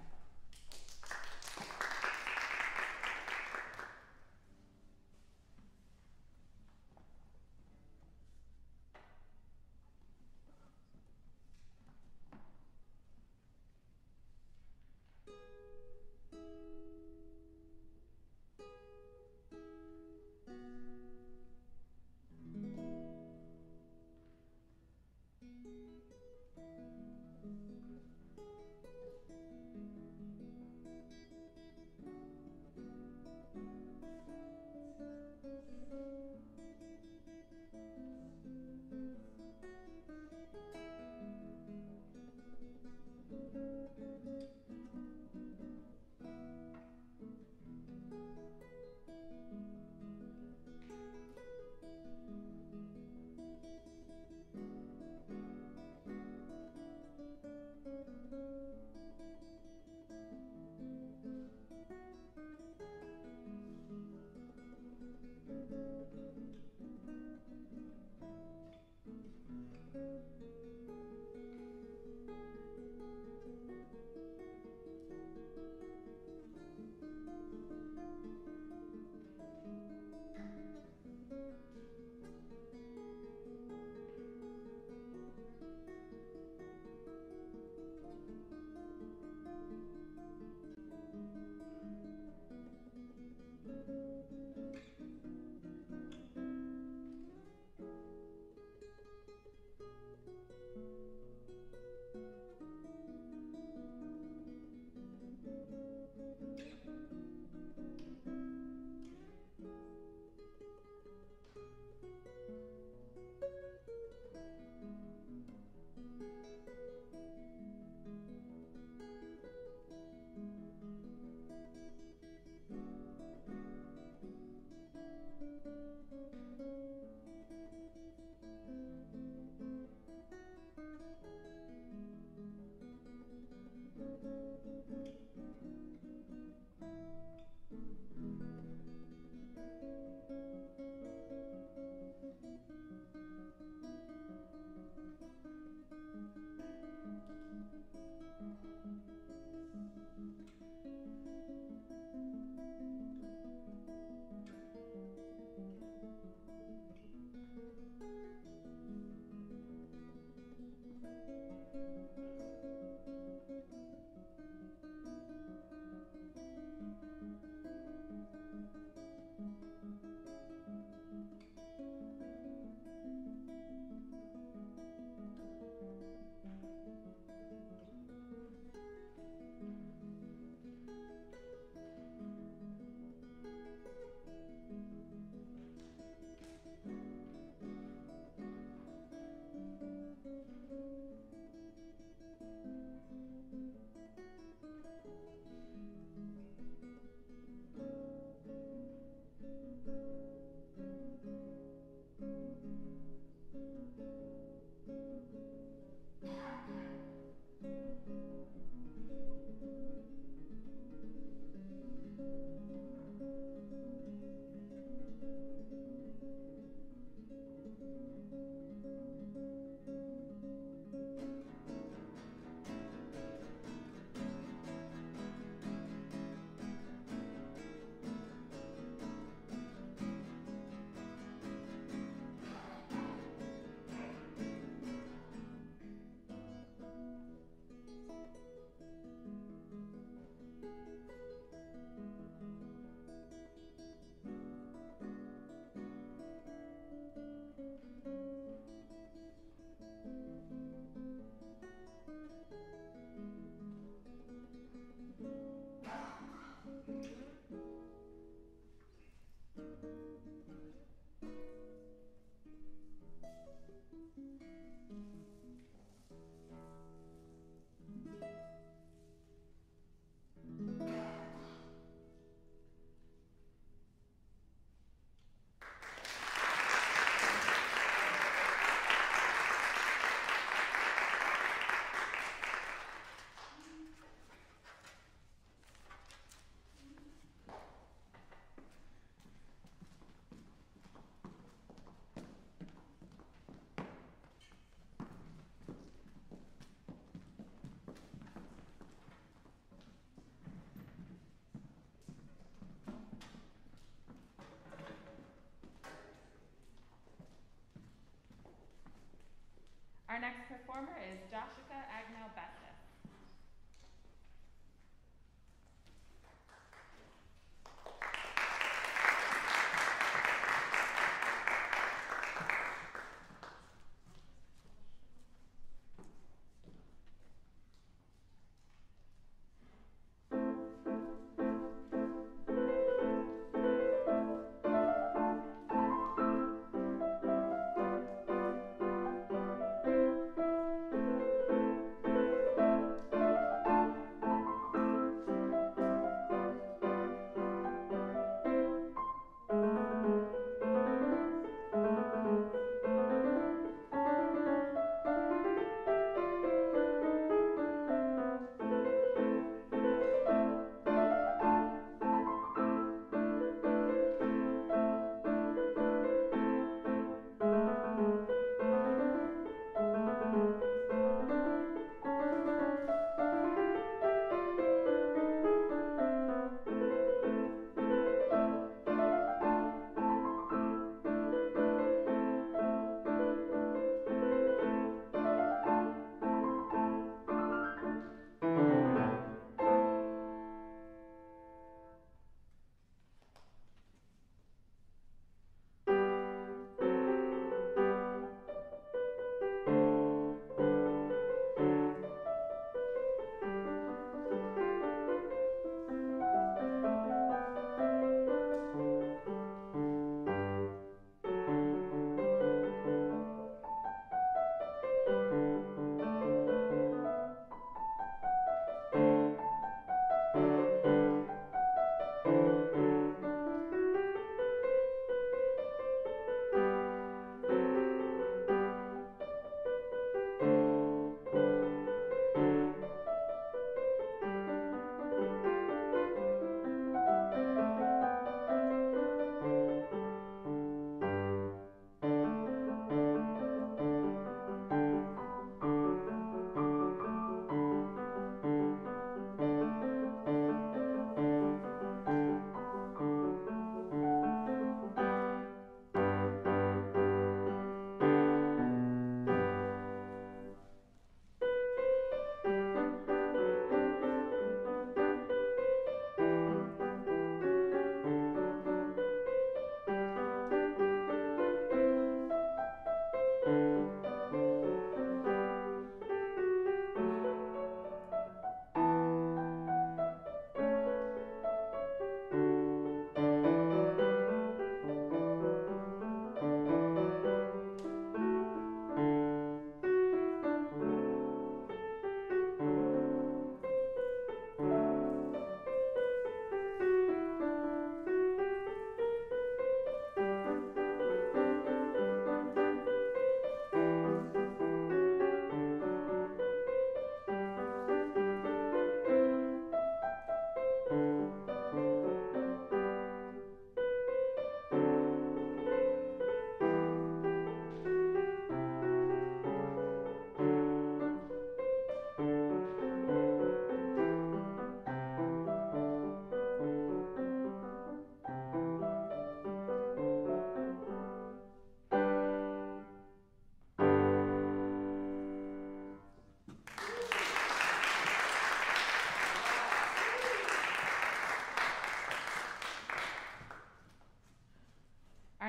Next performer is Joshua Agnell Bessis.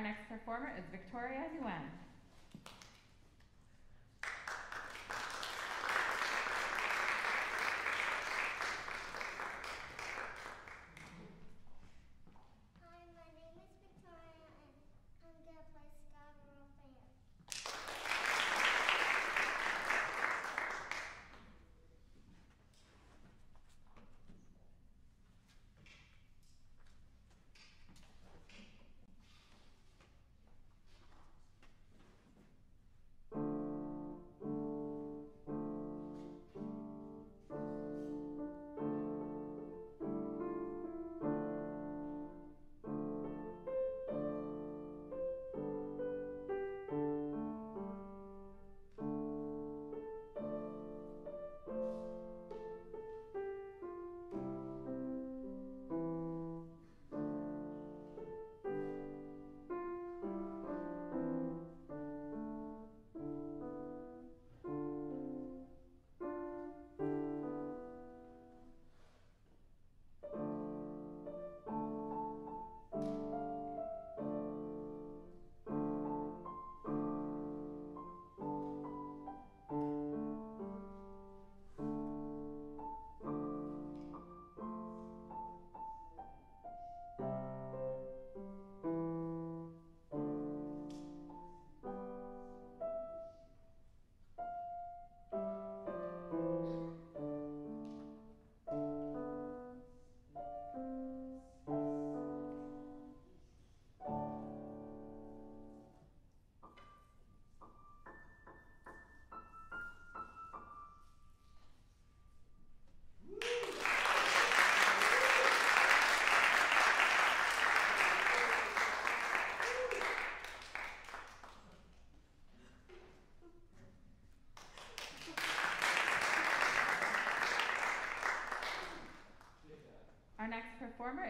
Our next performer is Victoria Nguyen.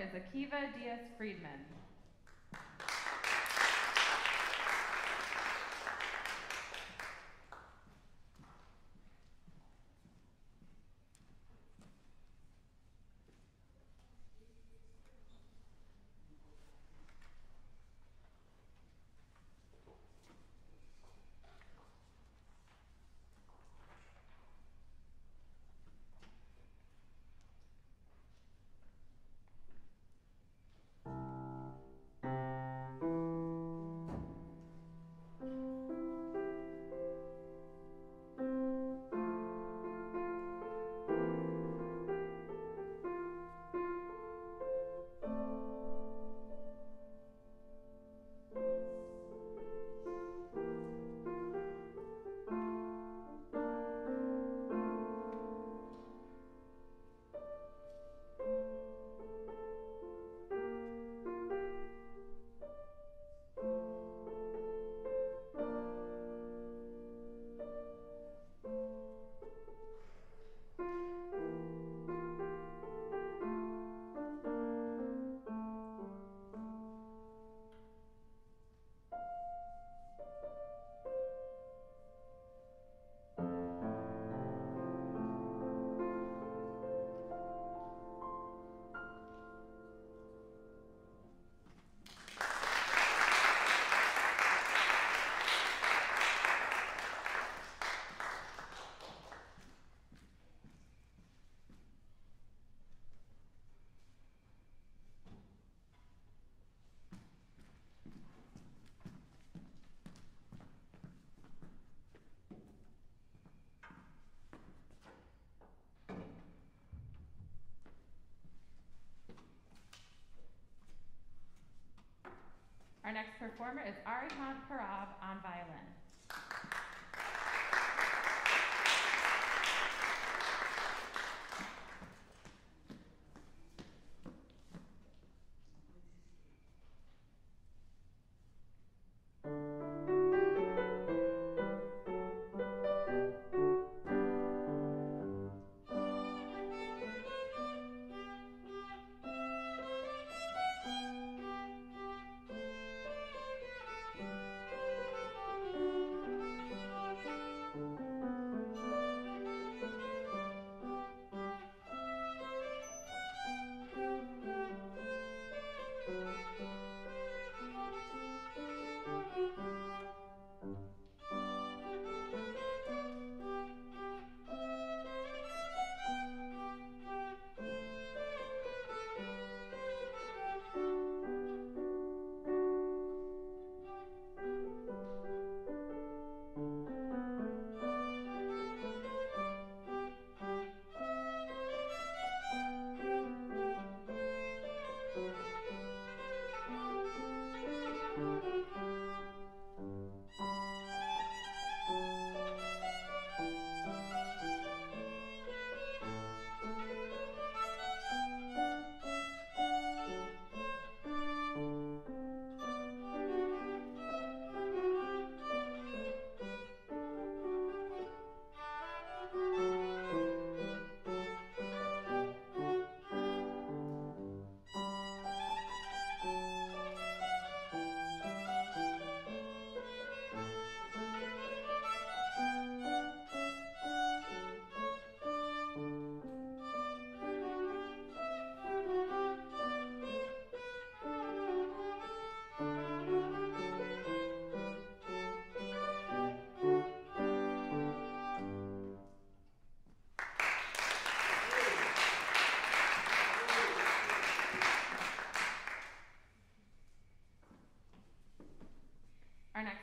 Is Akiva Diaz Friedman. Our next performer is Arihant Parab on violin.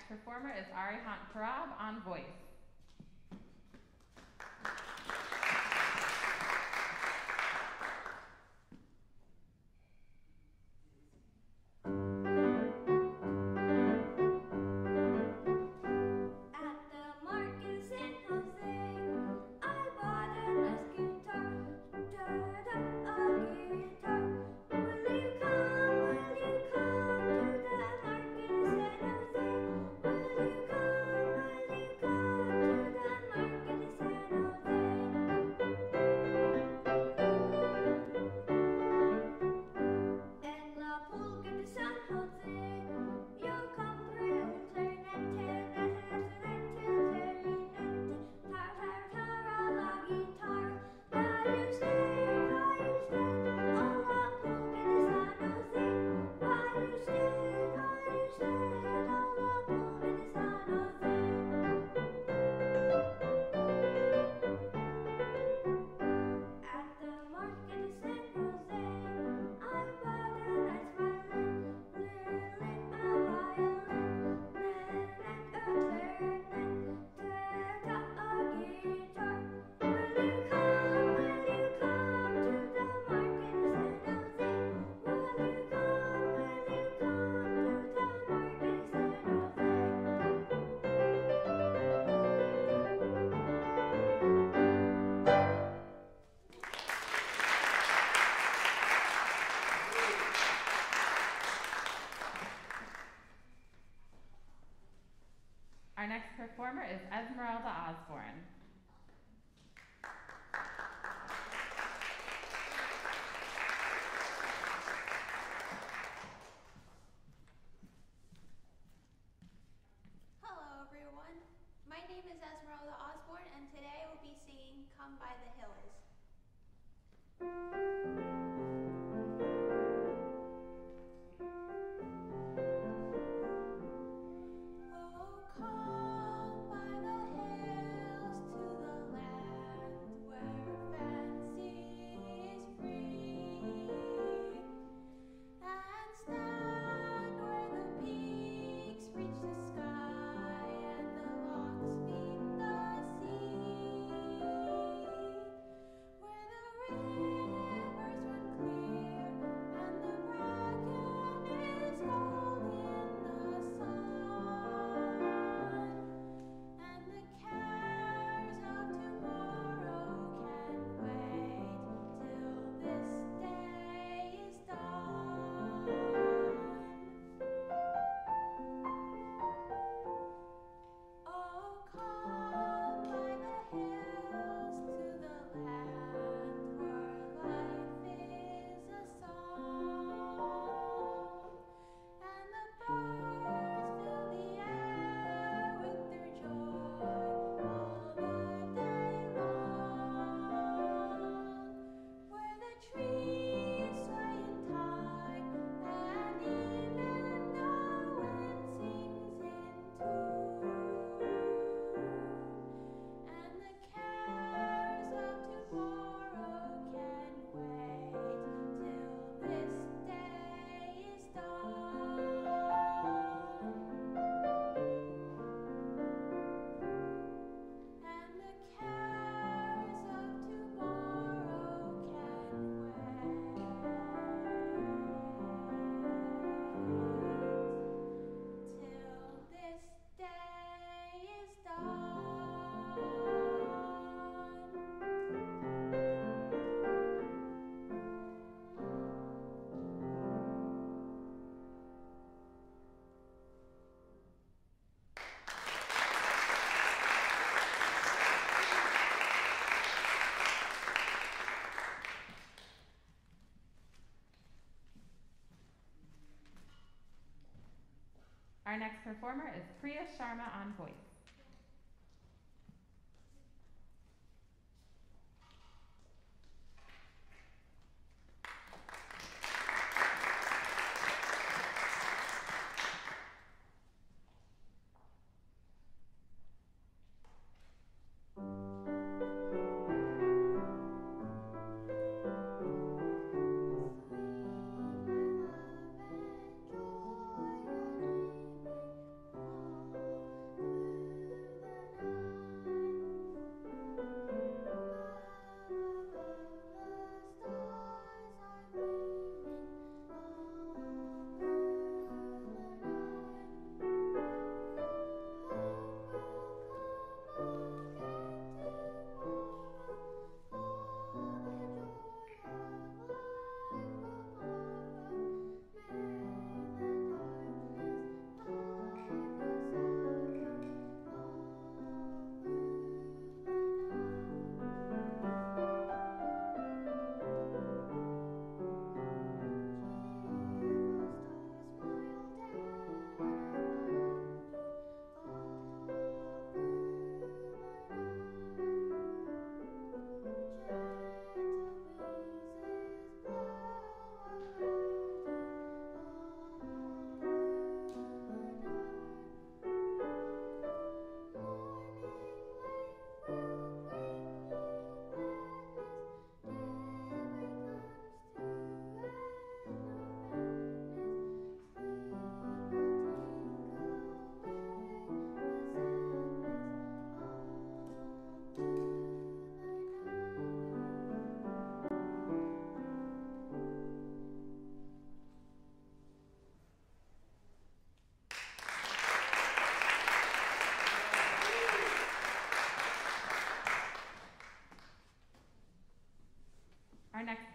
Performer is Arihant Parab on voice. performer is Esmeralda Oz. next performer is Priya Sharma on voice.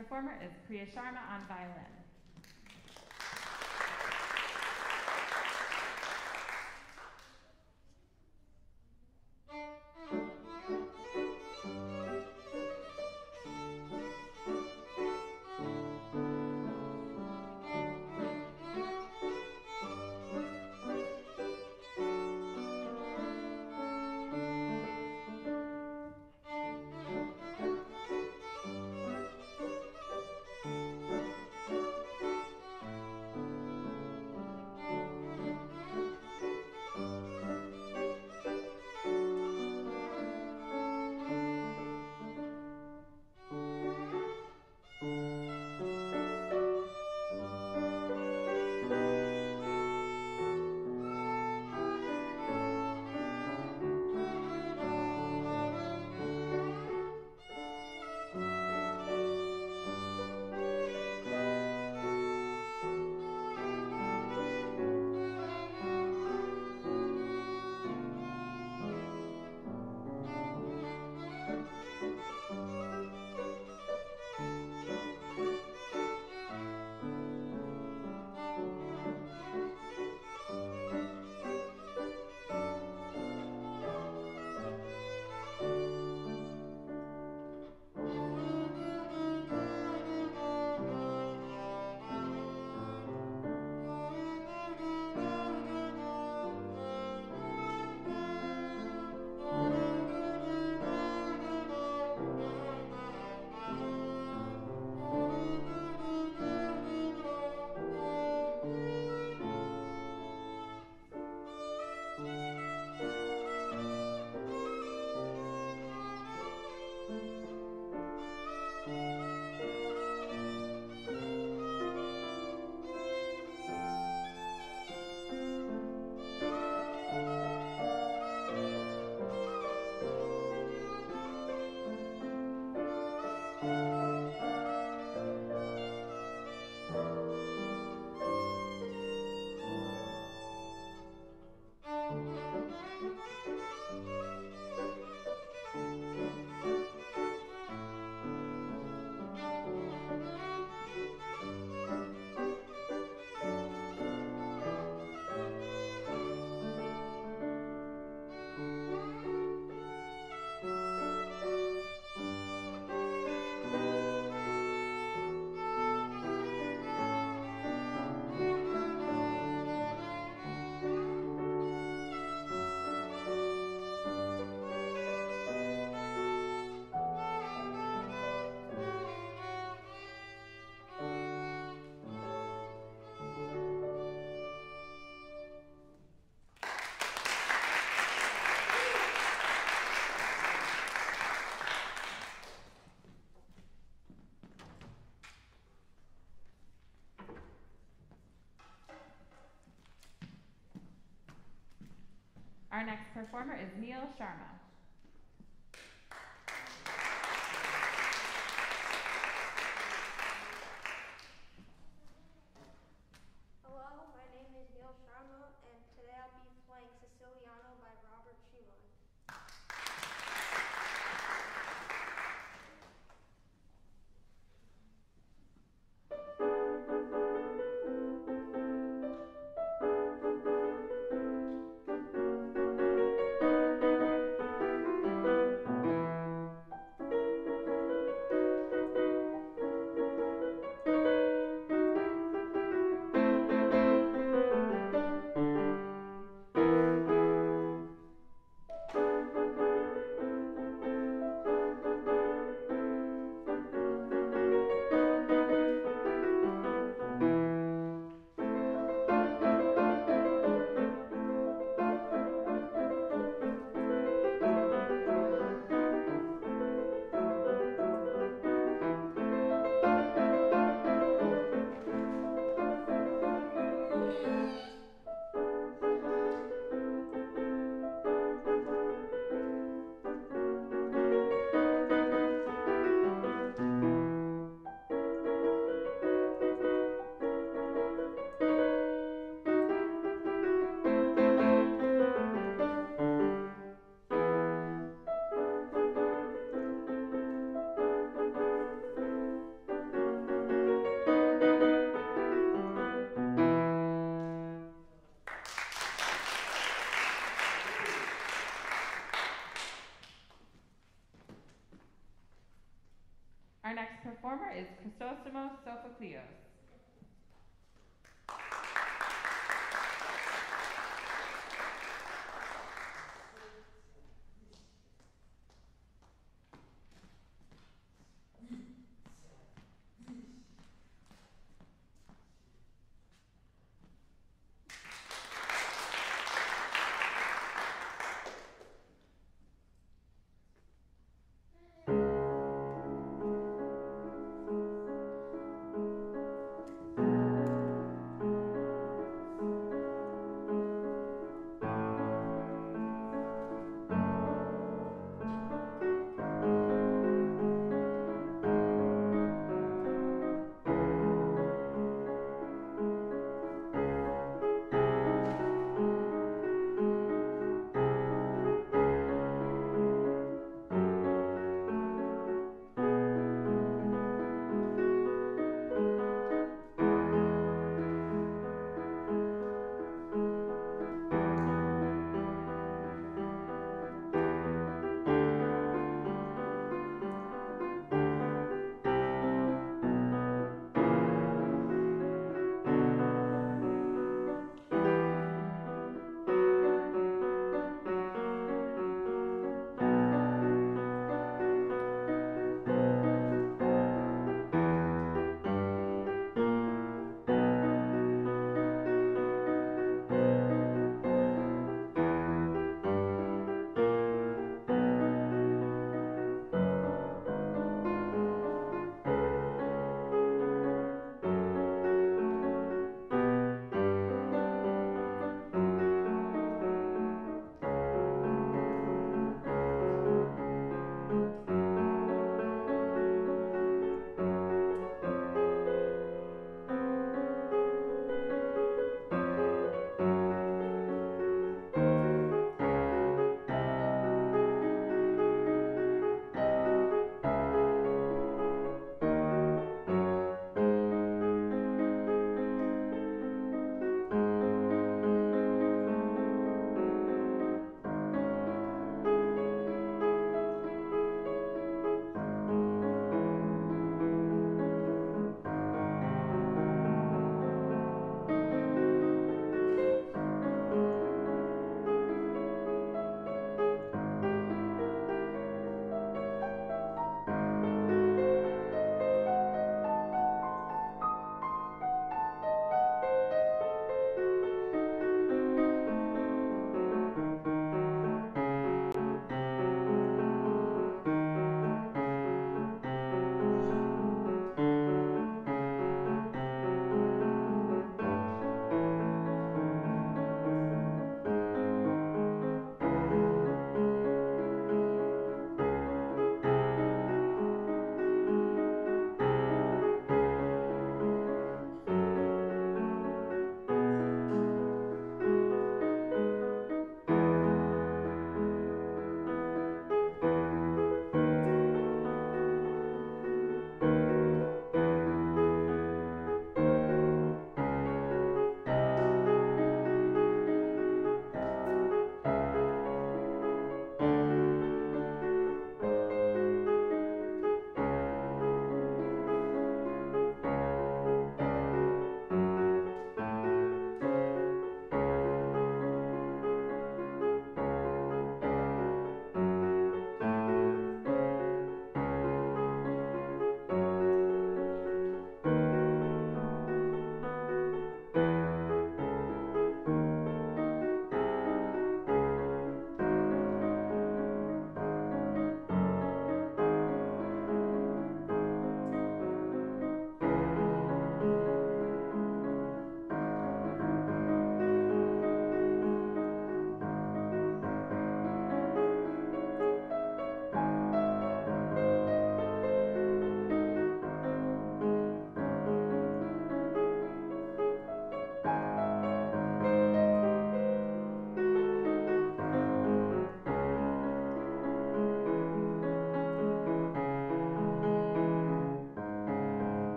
performer is Priya Sharma on violin. Our next performer is Neil Sharma.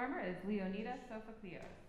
Performer is Leonida Sofocleos.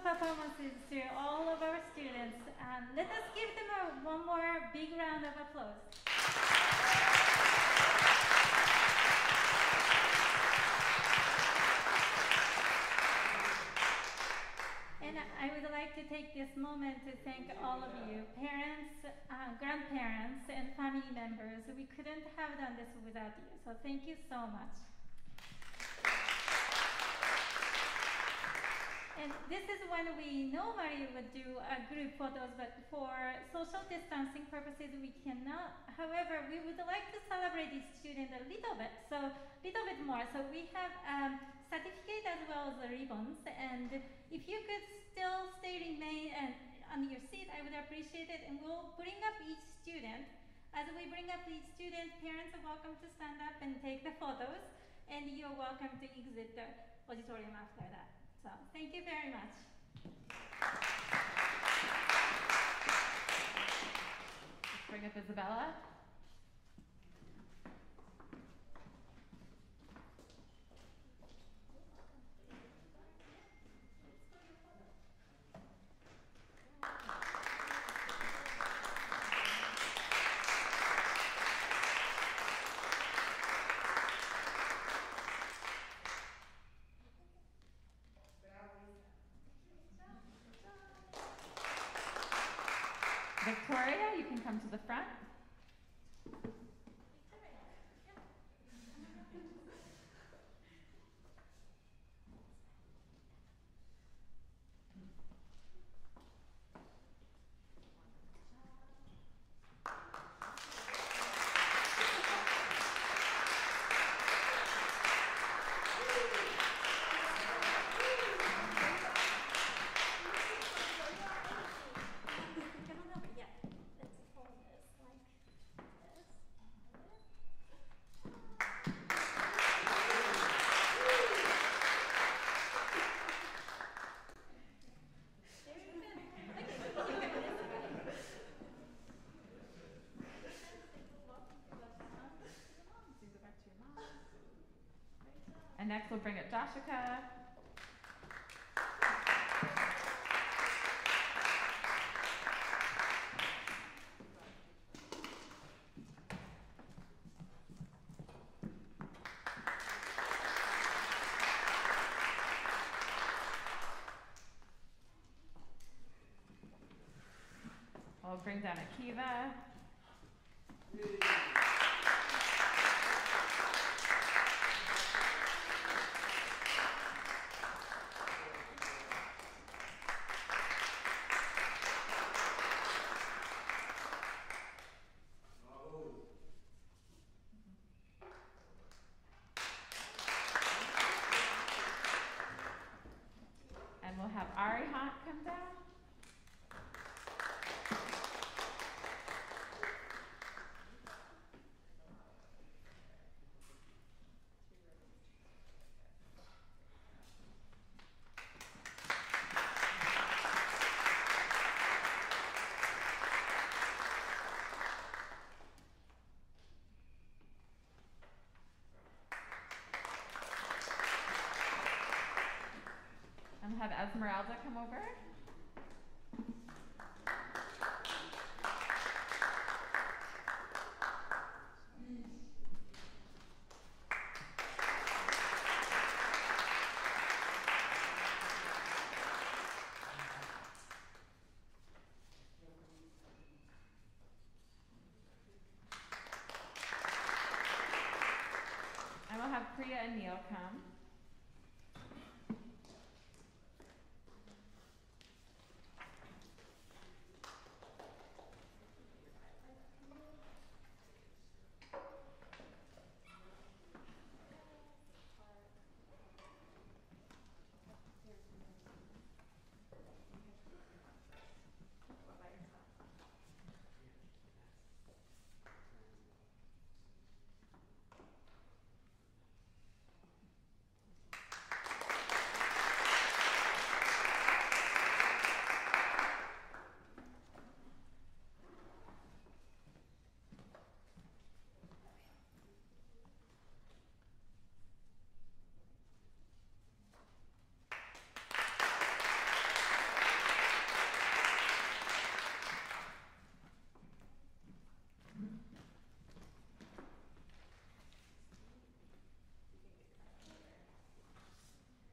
Performances to all of our students. Um, let us give them a, one more big round of applause. And I would like to take this moment to thank all of you, parents, uh, grandparents, and family members. We couldn't have done this without you, so thank you so much. And this is when we normally would do uh, group photos, but for social distancing purposes, we cannot. However, we would like to celebrate each student a little bit, so a little bit more. So we have um, certificate as well as ribbons, and if you could still stay remain and on your seat, I would appreciate it. And we'll bring up each student. As we bring up each student, parents are welcome to stand up and take the photos, and you're welcome to exit the auditorium after that. So thank you very much. Let's bring up Isabella. come to the front. Yeah, let's hold this like this. And next we'll bring up Joshua. We'll bring down Akiva. And we'll have Ari Hant come down. And we'll have Esmeralda come over. And we'll have Priya and Neil come.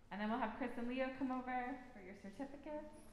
And then we'll have Chris and Leo come over for your certificates.